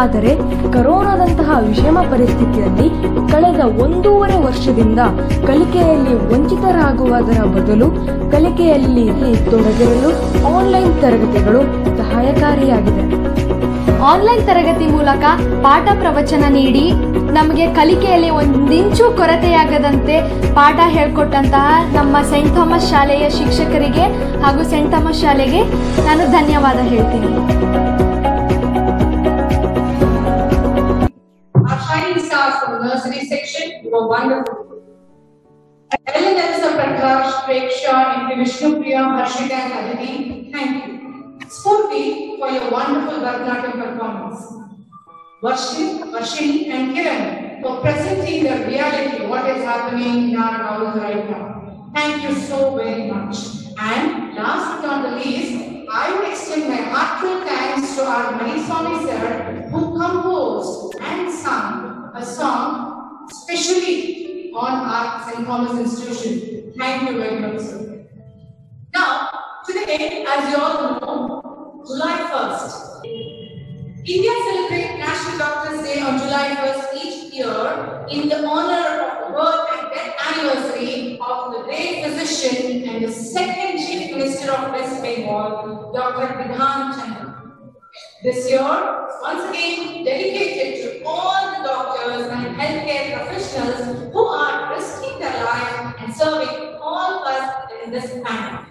ಆದರೆ ಕರೋನಾದಂತಹ ವಿಷಮ ಪರಿಸ್ಥಿತಿಯಲ್ಲಿ ಕಳೆದ ಒಂದೂವರೆ ವರ್ಷದಿಂದ ಕಲಿಕೆಯಲ್ಲಿ ವಂಚಿತರಾಗುವುದರ ಬದಲು ಕಲಿಕೆಯಲ್ಲಿ ತೊಡಗಿರಲು ಆನ್ಲೈನ್ ತರಗತಿಗಳು ಸಹಾಯಕಾರಿಯಾಗಿದೆ. ಆನ್ಲೈನ್ ತರಗತಿ ಮೂಲಕ ಪಾಠ ಪ್ರವಚನ ನೀಡಿ ನಮಗೆ ಕಲಿಕೆಯಲ್ಲಿ ಒಂದಿಂಚು ಕೊರತೆಯಾಗದಂತೆ ಪಾಠ ಹೇಳ್ಕೊಟ್ಟಂತಹ ನಮ್ಮ ಸೆಂಟ್ ಥಾಮಸ್ ಶಾಲೆಯ ಶಿಕ್ಷಕರಿಗೆ ಹಾಗೂ ಸೆಂಟ್ ಥಾಮಸ್ ಶಾಲೆಗೆ ನಾನು ಧನ್ಯವಾದ ಹೇಳ್ತೀನಿ. Nursery section, you were wonderful. Ellen Prakash, Preksha, and Vishnu Priya, Harshita, and Aditi, thank you. Spurti for your wonderful Bharatanatyam performance. Varshit, Varshini, and Kiran for presenting the reality of what is happening in our house right now. Thank you so very much. And last but not the least, I would extend my heartfelt thanks to our Maniswami sir who composed and sung a song specially on our St. Thomas institution. Thank you very much, sir. Now, today, as you all know, July 1st, India celebrates National Doctors Day on July 1st each year in the honor of the birth and death anniversary of the great physician and the second Chief Minister of West Bengal, Dr. Bidhan Chandra. This year, once again, dedicated to all the doctors and healthcare professionals who are risking their life and serving all of us in this pandemic.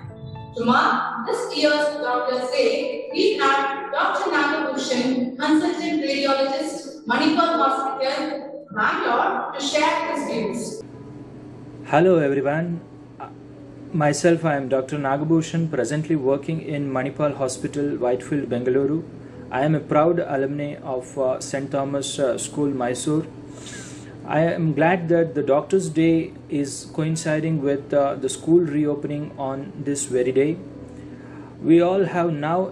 To mark this year's Doctor's Day, we have Dr. Nagabhushan, consultant radiologist, Manipal Hospital, Bangalore, to share his views. Hello everyone. Uh, Myself, I am Dr. Nagabhushan, presently working in Manipal Hospital, Whitefield, Bengaluru. I am a proud alumni of uh, St. Thomas uh, School, Mysore. I am glad that the Doctor's Day is coinciding with uh, the school reopening on this very day. We all have now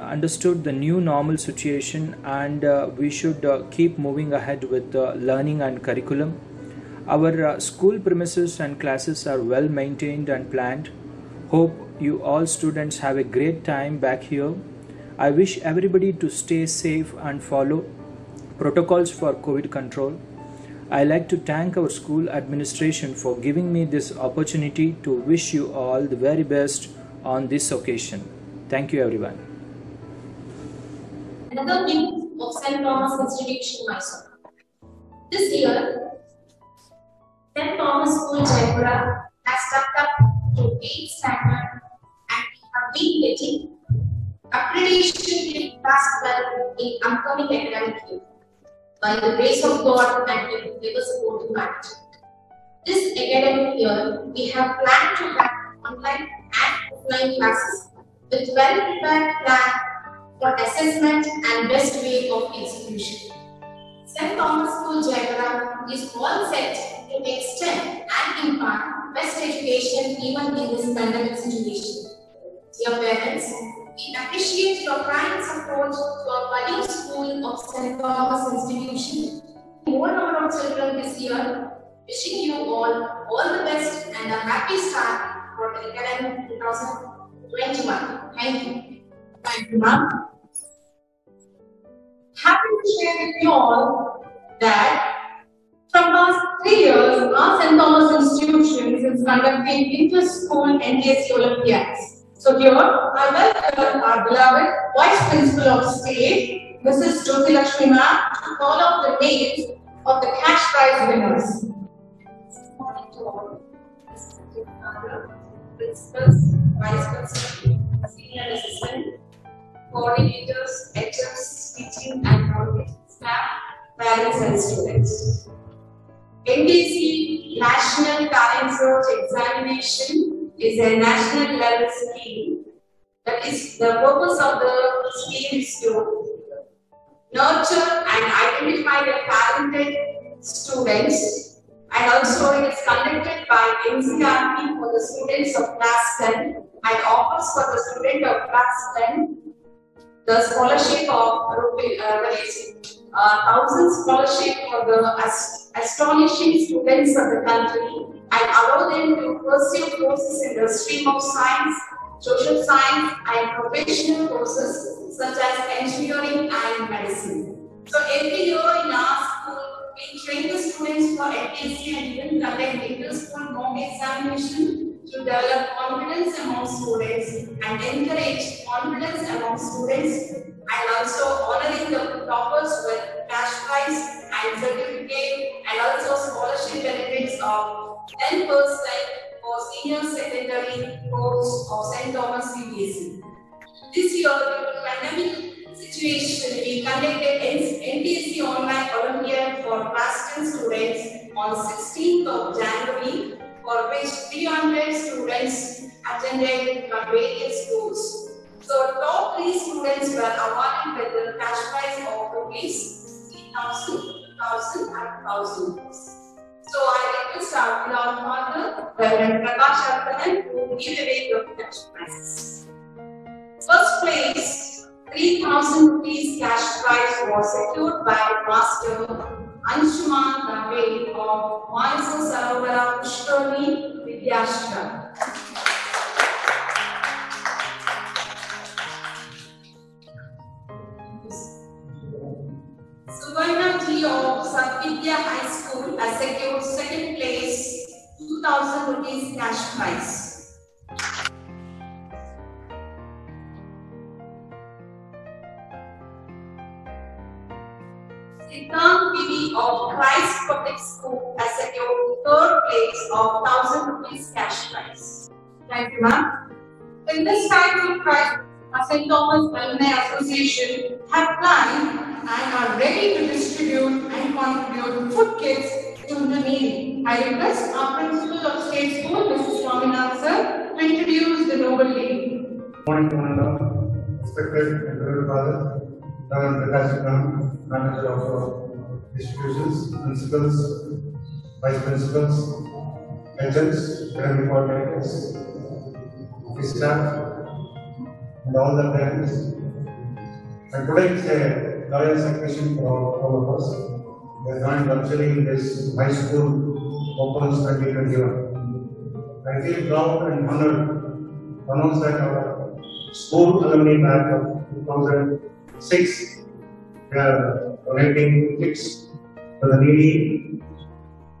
understood the new normal situation and uh, we should uh, keep moving ahead with uh, learning and curriculum. Our school premises and classes are well maintained and planned. Hope you all students have a great time back here. I wish everybody to stay safe and follow protocols for COVID control. I like to thank our school administration for giving me this opportunity to wish you all the very best on this occasion. Thank you, everyone. Another view of St. Thomas Institution, Mysore. This year, St. Thomas School, Jayapura has stepped up to 8th standard and we have been getting accreditation in class 12 in upcoming academic year by the grace of God and with the supporting management. This academic year, we have planned to have online and offline classes with well-prepared plan for assessment and best way of execution. St. Thomas School Jayapura is all set to extend and impart best education even in this pandemic situation. Dear parents, we appreciate your kind support to our budding school of St. Thomas Institution. More number of children this year, wishing you all all the best and a happy start for the academic 2021. Thank you. Thank you, ma'am. Happy to share with you all that from past three years, our St. Thomas Institution is conducting inter-school NTSE Olympiads. So here, I welcome our beloved Vice Principal of State, Mrs. Jyoti Lakshmi ma'am, to call out the names of the cash prize winners. Good morning to all. Respected father, Principals, Vice Principal, Senior Assistant, coordinators, HMs, teaching and non-teaching staff, parents and students. NTSE National Talent Search Examination is a national level scheme. That is, the purpose of the scheme is to nurture and identify the talented students. And also it is conducted by NCERT for the students of class 10 and offers for the student of class 10 the scholarship of uh, uh, thousand scholarship for the astonishing students of the country and allow them to pursue courses in the stream of science, social science and professional courses such as engineering and medicine. So every year in our school, we train the students for APSC and even conduct inter-school mock examination to develop confidence among students and encourage confidence among students and also honoring the toppers with cash prize and of 10% for senior secondary course of St. Thomas CBSE. This year, due to pandemic situation, we conducted NTSE Online Olympiad for class 10 students on 16th of January, for which 300 students attended from various schools. So, top three students were awarded with the cash prize of rupees 3,000, 2,000 and 1,000. So, I request our beloved father, Reverend Prakash Abraham, to give away the cash prizes. First place, 3,000 rupees cash prize was secured by Master Anshuman Dave of Manasa Sarovara Pushkarni Vidyashram. Of Satvidya High School has secured second place, 2,000 rupees cash prize. Siddhant Bibi of Christ Public School has secured third place of 1000 rupees cash prize. Thank you, ma'am. In this time of Our St. Thomas Alumni Association have planned and are ready to distribute and contribute food kits to the needy. I request our Principal of State School, Mrs. Swaminathan sir, to introduce the noble lady. Morning, Commander, respected and father, Reverend Prakash Ram, manager of our institutions, principals, vice principals, agents, academic coordinators, staff, and all the parents. And today is a joyous occasion for all of us. We are joined virtually in this high school opens 2021. I feel proud and honored to announce that our school alumni back of 2006 we are donating kits to the needy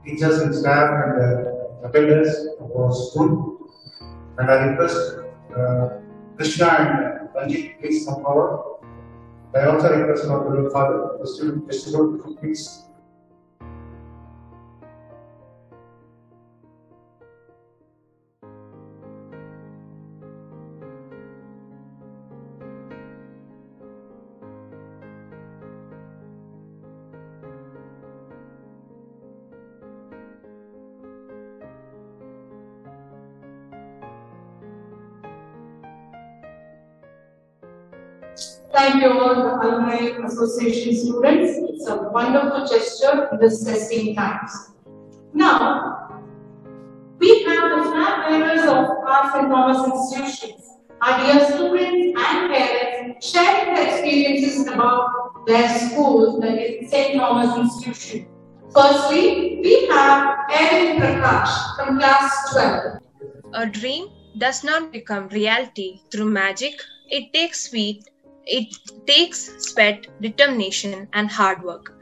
teachers and staff and uh, attendants of our school. And I request uh, Krishna and Ranjit please come forward. I also request our beloved father to distribute the kits Thank you all the Alumni Association students. It's a wonderful gesture in this testing times. Now, we have the flag bearers of our St. Thomas institutions. Our dear students and parents sharing their experiences about their school, that is St. Thomas Institution. Firstly, we have Erin Prakash from class 12. A dream does not become reality through magic. It takes sweet, it takes sweat, determination, and hard work.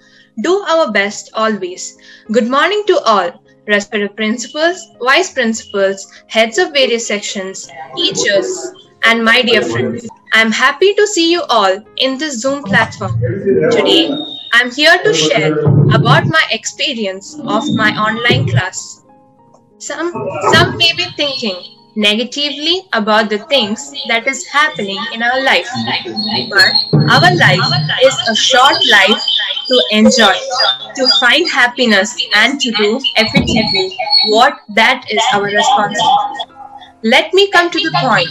Do our best always. Good morning to all. Respected principals, vice principals, heads of various sections, teachers, and my dear friends. I'm happy to see you all in this Zoom platform. Today, I'm here to share about my experience of my online class. Some, some may be thinking negatively about the things that is happening in our life. But our life is a short life to enjoy, to find happiness and to do effectively what that is our responsibility. Let me come to the point.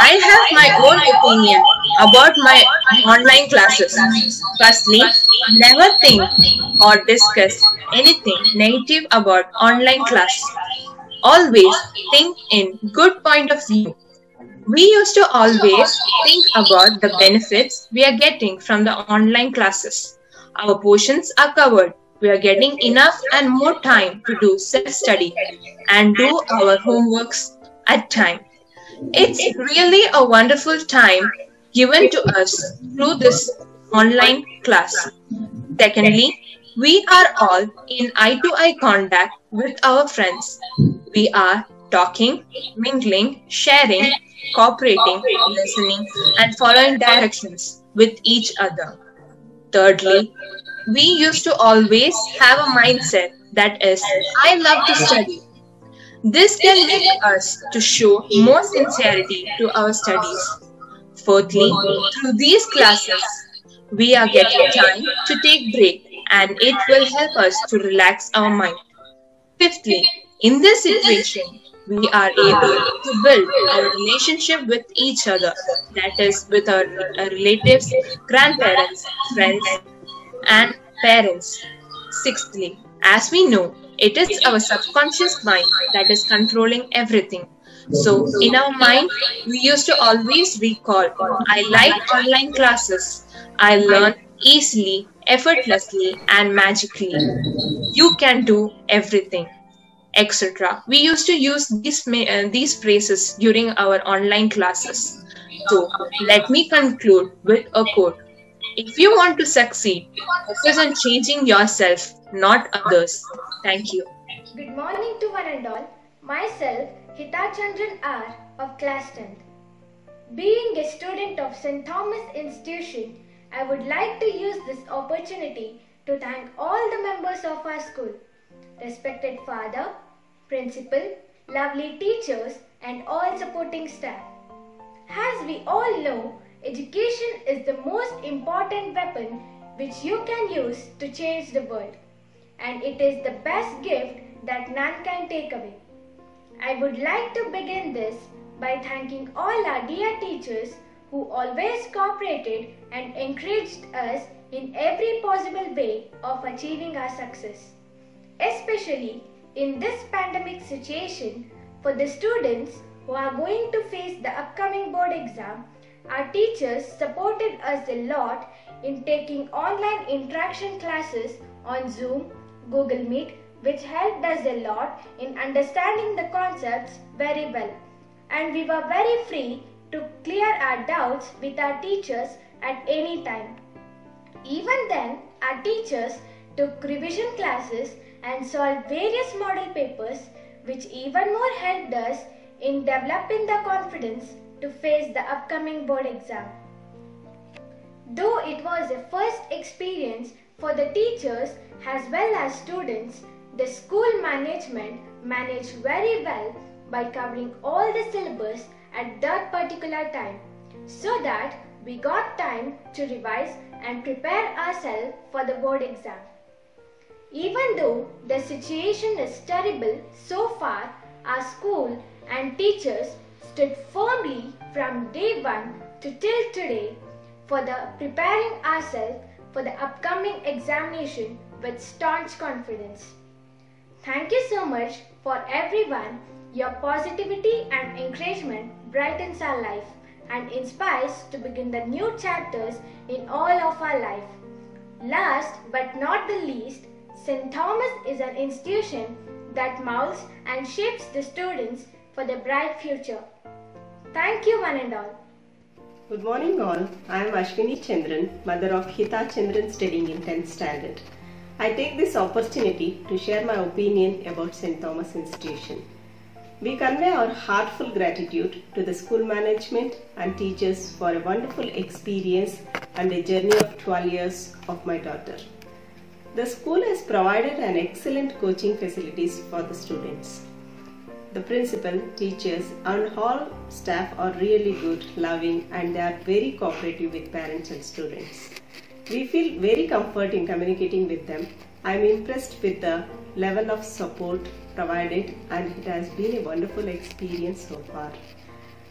I have my own opinion about my online classes. Firstly, never think or discuss anything negative about online class. Always think in good point of view. We used to always think about the benefits we are getting from the online classes. Our portions are covered. We are getting enough and more time to do self-study and do our homeworks at time. It's really a wonderful time given to us through this online class. Secondly, we are all in eye to eye contact with our friends. We are talking, mingling, sharing, cooperating, listening, and following directions with each other. Thirdly, we used to always have a mindset that is, I love to study. This can make us to show more sincerity to our studies. Fourthly, through these classes, we are getting time to take break and it will help us to relax our mind. Fifthly, in this situation, we are able to build our relationship with each other, that is, with our uh, relatives, grandparents, friends, and parents. Sixthly, as we know, it is our subconscious mind that is controlling everything. So, in our mind, we used to always recall I like online classes. I learn easily, effortlessly, and magically. You can do everything, etc. We used to use these, uh, these phrases during our online classes. So, let me conclude with a quote. If you want to succeed, focus on changing yourself, not others. Thank you. Good morning to one and all. Myself, Hita Chandran R of class 10th. Being a student of St. Thomas Institution, I would like to use this opportunity to thank all the members of our school, respected father, principal, lovely teachers, and all supporting staff. As we all know, education is the most important weapon which you can use to change the world, and it is the best gift that none can take away. I would like to begin this by thanking all our dear teachers who always cooperated and encouraged us in every possible way of achieving our success. Especially in this pandemic situation, for the students who are going to face the upcoming board exam, our teachers supported us a lot in taking online interaction classes on Zoom, Google Meet, which helped us a lot in understanding the concepts very well. And we were very free to clear our doubts with our teachers at any time. Even then, our teachers took revision classes and solved various model papers, which even more helped us in developing the confidence to face the upcoming board exam. Though it was a first experience for the teachers as well as students, the school management managed very well by covering all the syllabus at that particular time so that we got time to revise and prepare ourselves for the board exam. Even though the situation is terrible so far, our school and teachers stood firmly from day one to till today for the preparing ourselves for the upcoming examination with staunch confidence. Thank you so much for everyone. Your positivity and encouragement brightens our life and inspires to begin the new chapters in all of our life. Last but not the least, St. Thomas is an institution that molds and shapes the students for the bright future. Thank you, one and all. Good morning, all. I am Ashwini Chandran, mother of Hita Chandran, studying in 10th standard. I take this opportunity to share my opinion about St. Thomas Institution. We convey our heartful gratitude to the school management and teachers for a wonderful experience and a journey of 12 years of my daughter. The school has provided an excellent coaching facilities for the students. The principal, teachers, and all staff are really good, loving, and they are very cooperative with parents and students. We feel very comfort in communicating with them. I am impressed with the level of support provided, and it has been a wonderful experience so far.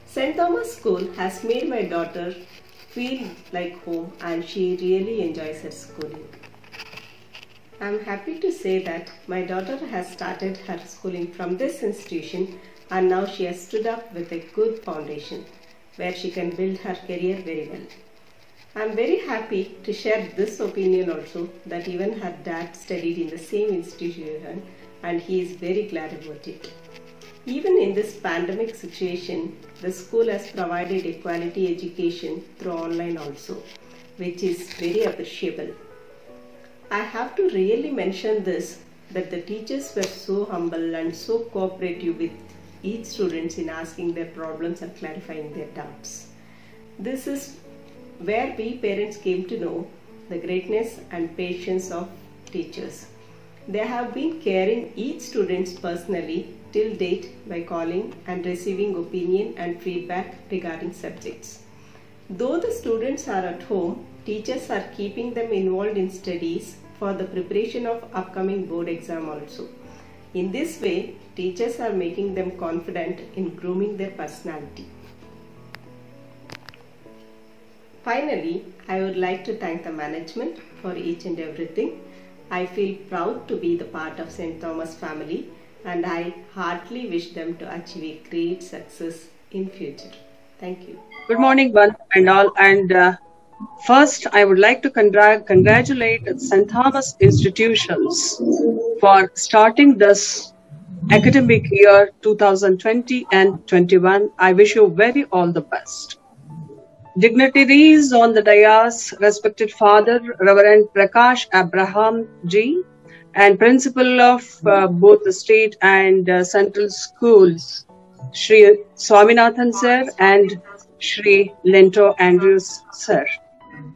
St. Thomas School has made my daughter feel like home, and she really enjoys her schooling. I am happy to say that my daughter has started her schooling from this institution and now she has stood up with a good foundation where she can build her career very well. I am very happy to share this opinion also that even her dad studied in the same institution and he is very glad about it. Even in this pandemic situation, the school has provided a quality education through online also. which is very appreciable. I have to really mention this that the teachers were so humble and so cooperative with each students in asking their problems and clarifying their doubts. This is where we parents came to know the greatness and patience of teachers. They have been caring each students personally till date by calling and receiving opinion and feedback regarding subjects. Though the students are at home, teachers are keeping them involved in studies for the preparation of upcoming board exam also. In this way, teachers are making them confident in grooming their personality. Finally, I would like to thank the management for each and everything. I feel proud to be the part of St. Thomas family and I heartily wish them to achieve great success in future. Thank you. Good morning, one and all. And uh, first, I would like to congr- congratulate St. Thomas institutions for starting this academic year 2020 and 21. I wish you very all the best. Dignitaries on the dais, respected Father Reverend Prakash Abraham Ji, and Principal of uh, both the state and uh, central schools, Shri Swaminathan Sir and Shri Linto Andrews Sir.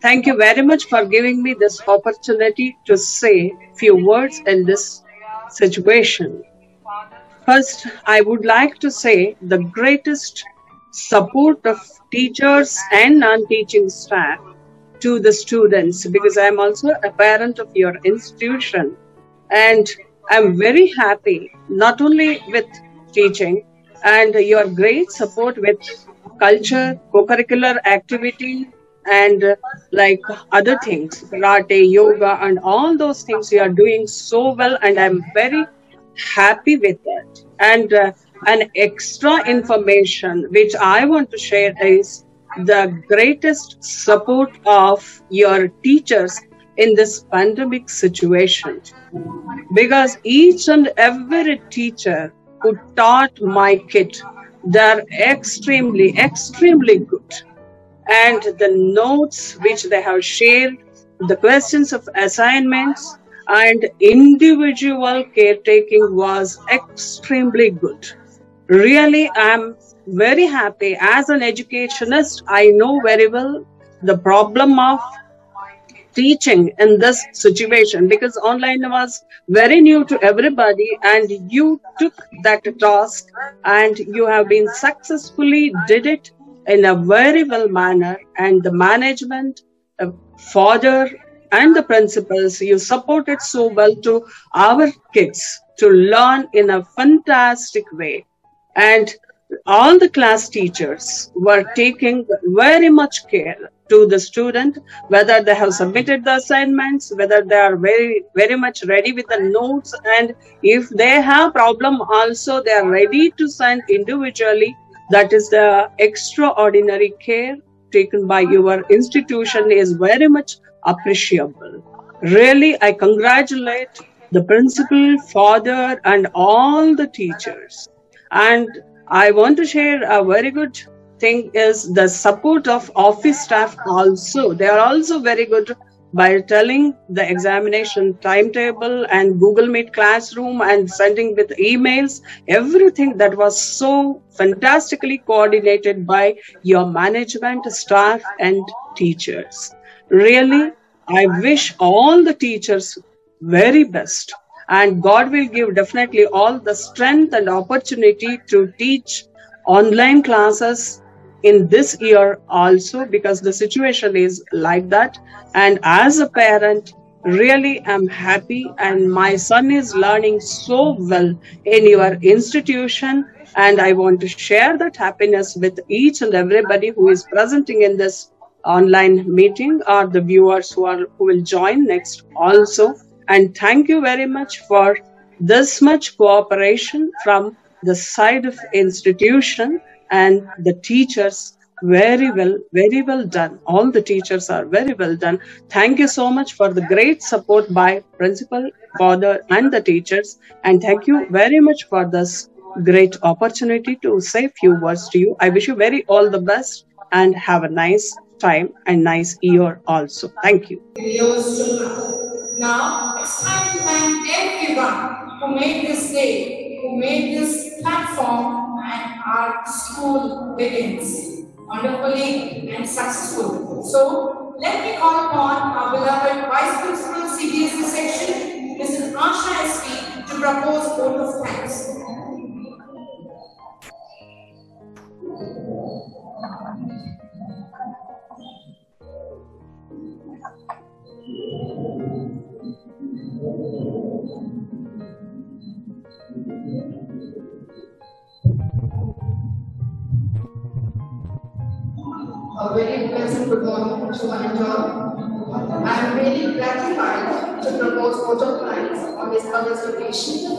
Thank you very much for giving me this opportunity to say few words in this situation. First, I would like to say the greatest support of teachers and non-teaching staff to the students because I'm also a parent of your institution and I'm very happy not only with teaching and your great support with culture, co-curricular activity and uh, like other things, karate, yoga and all those things you are doing so well and I'm very happy with that. And uh, an extra information which I want to share is the greatest support of your teachers in this pandemic situation. Because each and every teacher who taught my kid, they're extremely, extremely good. And the notes which they have shared, the questions of assignments, and individual caretaking was extremely good. Really, I'm very happy. As an educationist, I know very well the problem of teaching in this situation because online was very new to everybody and you took that task and you have been successfully did it in a very well manner. And the management father and the principals you supported so well to our kids to learn in a fantastic way. And all the class teachers were taking very much care to the student whether they have submitted the assignments whether they are very very much ready with the notes and if they have problem also they are ready to send individually. That is the extraordinary care taken by your institution is very much appreciable. Really i congratulate the principal father and all the teachers. And I want to share a very good thing is the support of office staff also. They are also very good by telling the examination timetable and Google Meet classroom and sending with emails, everything that was so fantastically coordinated by your management, staff, and teachers. Really, I wish all the teachers very best and God will give definitely all the strength and opportunity to teach online classes in this year also because the situation is like that. And as a parent, really am happy and my son is learning so well in your institution and I want to share that happiness with each and everybody who is presenting in this online meeting or the viewers who are who will join next also and thank you very much for this much cooperation from the side of institution and the teachers. Very well very well done. All the teachers are very well done. Thank you so much for the great support by principal father and the teachers. And thank you very much for this great opportunity to say few words to you. I wish you very all the best and have a nice time and nice year also. Thank you. Now, it's time to thank everyone who made this day, who made this platform and our school begins wonderfully and successful. So, let me call upon our beloved Vice Principal CBSE section, Mrs. Asha SP, to propose vote of thanks. A good morning and. I am really gratified to propose vote of thanks on this August occasion.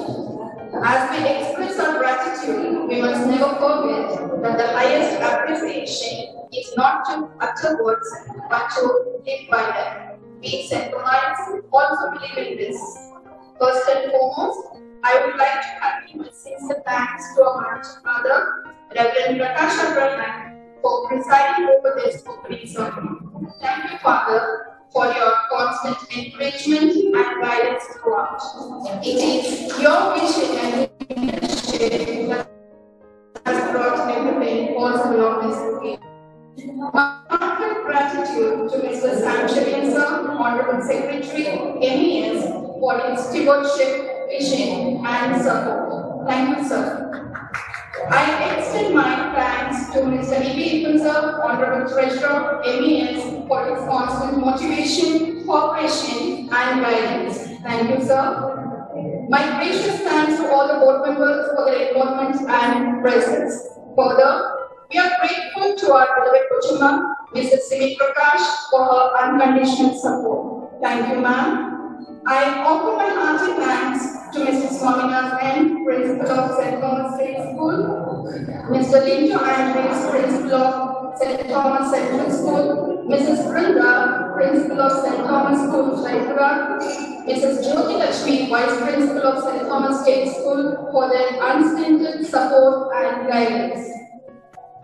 As we express our gratitude, we must never forget that the highest appreciation is not to utter words, but to live by them. We Centralites also believe in this. First and foremost, I would like to convey my sincere thanks to our father, Reverend Prakash Abraham, for presiding over this opening ceremony. Thank you, Father, for your constant encouragement and guidance throughout. It is your vision and leadership that has brought everything possible on this occasion. My heartfelt gratitude to Mr. Sir, Honorable Secretary, MES, for his stewardship, vision, and support. Thank you, sir. I extend my thanks to Mr. E.B. Ipunza, Honorable Treasurer, MES, for his constant motivation, cooperation, and guidance. Thank you, sir. My gracious thanks to all the board members for their involvement and presence. Further, we are grateful to our beloved Kochima, Mrs. Simi Prakash, for her unconditional support. Thank you, ma'am. I offer my hearty thanks to Mrs. Swaminath N., Principal of St. Thomas State School, Mr. Linto Andrews, Principal of St. Thomas Central School, Mrs. Brinda, Principal of St. Thomas School, Jayapura, Mrs. Jyoti Lakshmi, Vice Principal of St. Thomas State School, for their unstinted support and guidance.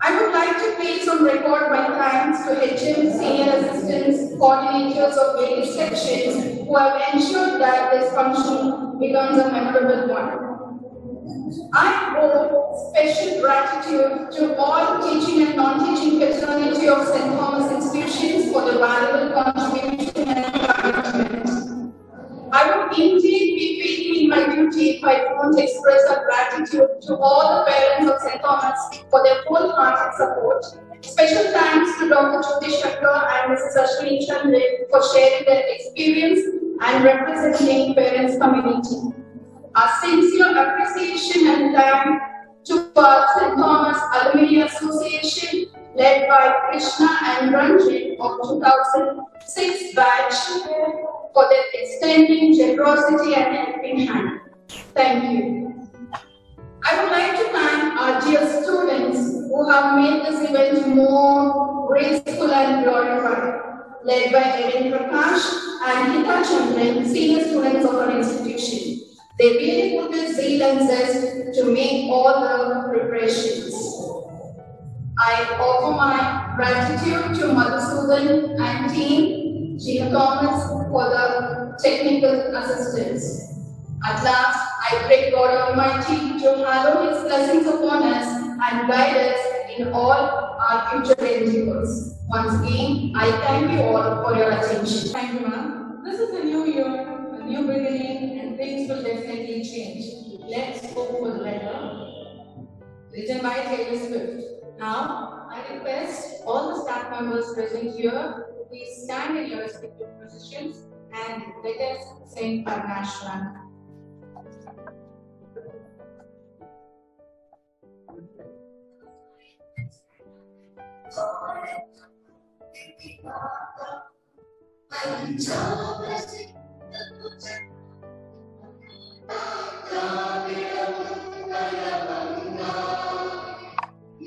I would like to place on record my thanks to HM senior assistants, coordinators of various sections who have ensured that this function becomes a memorable one. I owe special gratitude to all teaching and non-teaching fraternity of St. Thomas institutions for the valuable contribution and. I would indeed be failing in my duty if I don't express our gratitude to all the parents of St. Thomas for their wholehearted support. Special thanks to Dr. Jyoti Shankar and Mrs. Ashwini Chandra for sharing their experience and representing parents community. Our sincere appreciation and thanks to St. Thomas Alumni Association led by Krishna and Ranjit of 2006 batch for their extending generosity and helping hand. Thank you. I would like to thank our dear students who have made this event more graceful and glorified, led by Erin Prakash and Hita Chandran, senior students of our institution. They really put their zeal and zest to make all the preparations. I offer my gratitude to Madhusudan and team, Ginu Thomas, for the technical assistance. At last, I pray God Almighty to hallow His blessings upon us and guide us in all our future endeavors. Once again, I thank you all for your attention. Thank you, ma'am. This is a new year, a new beginning, and things will definitely change. Let's hope for the better. Written by Taylor Swift. Now, I request all the staff members present here to please stand in your respective positions and let us sing Parnashram. Thank you.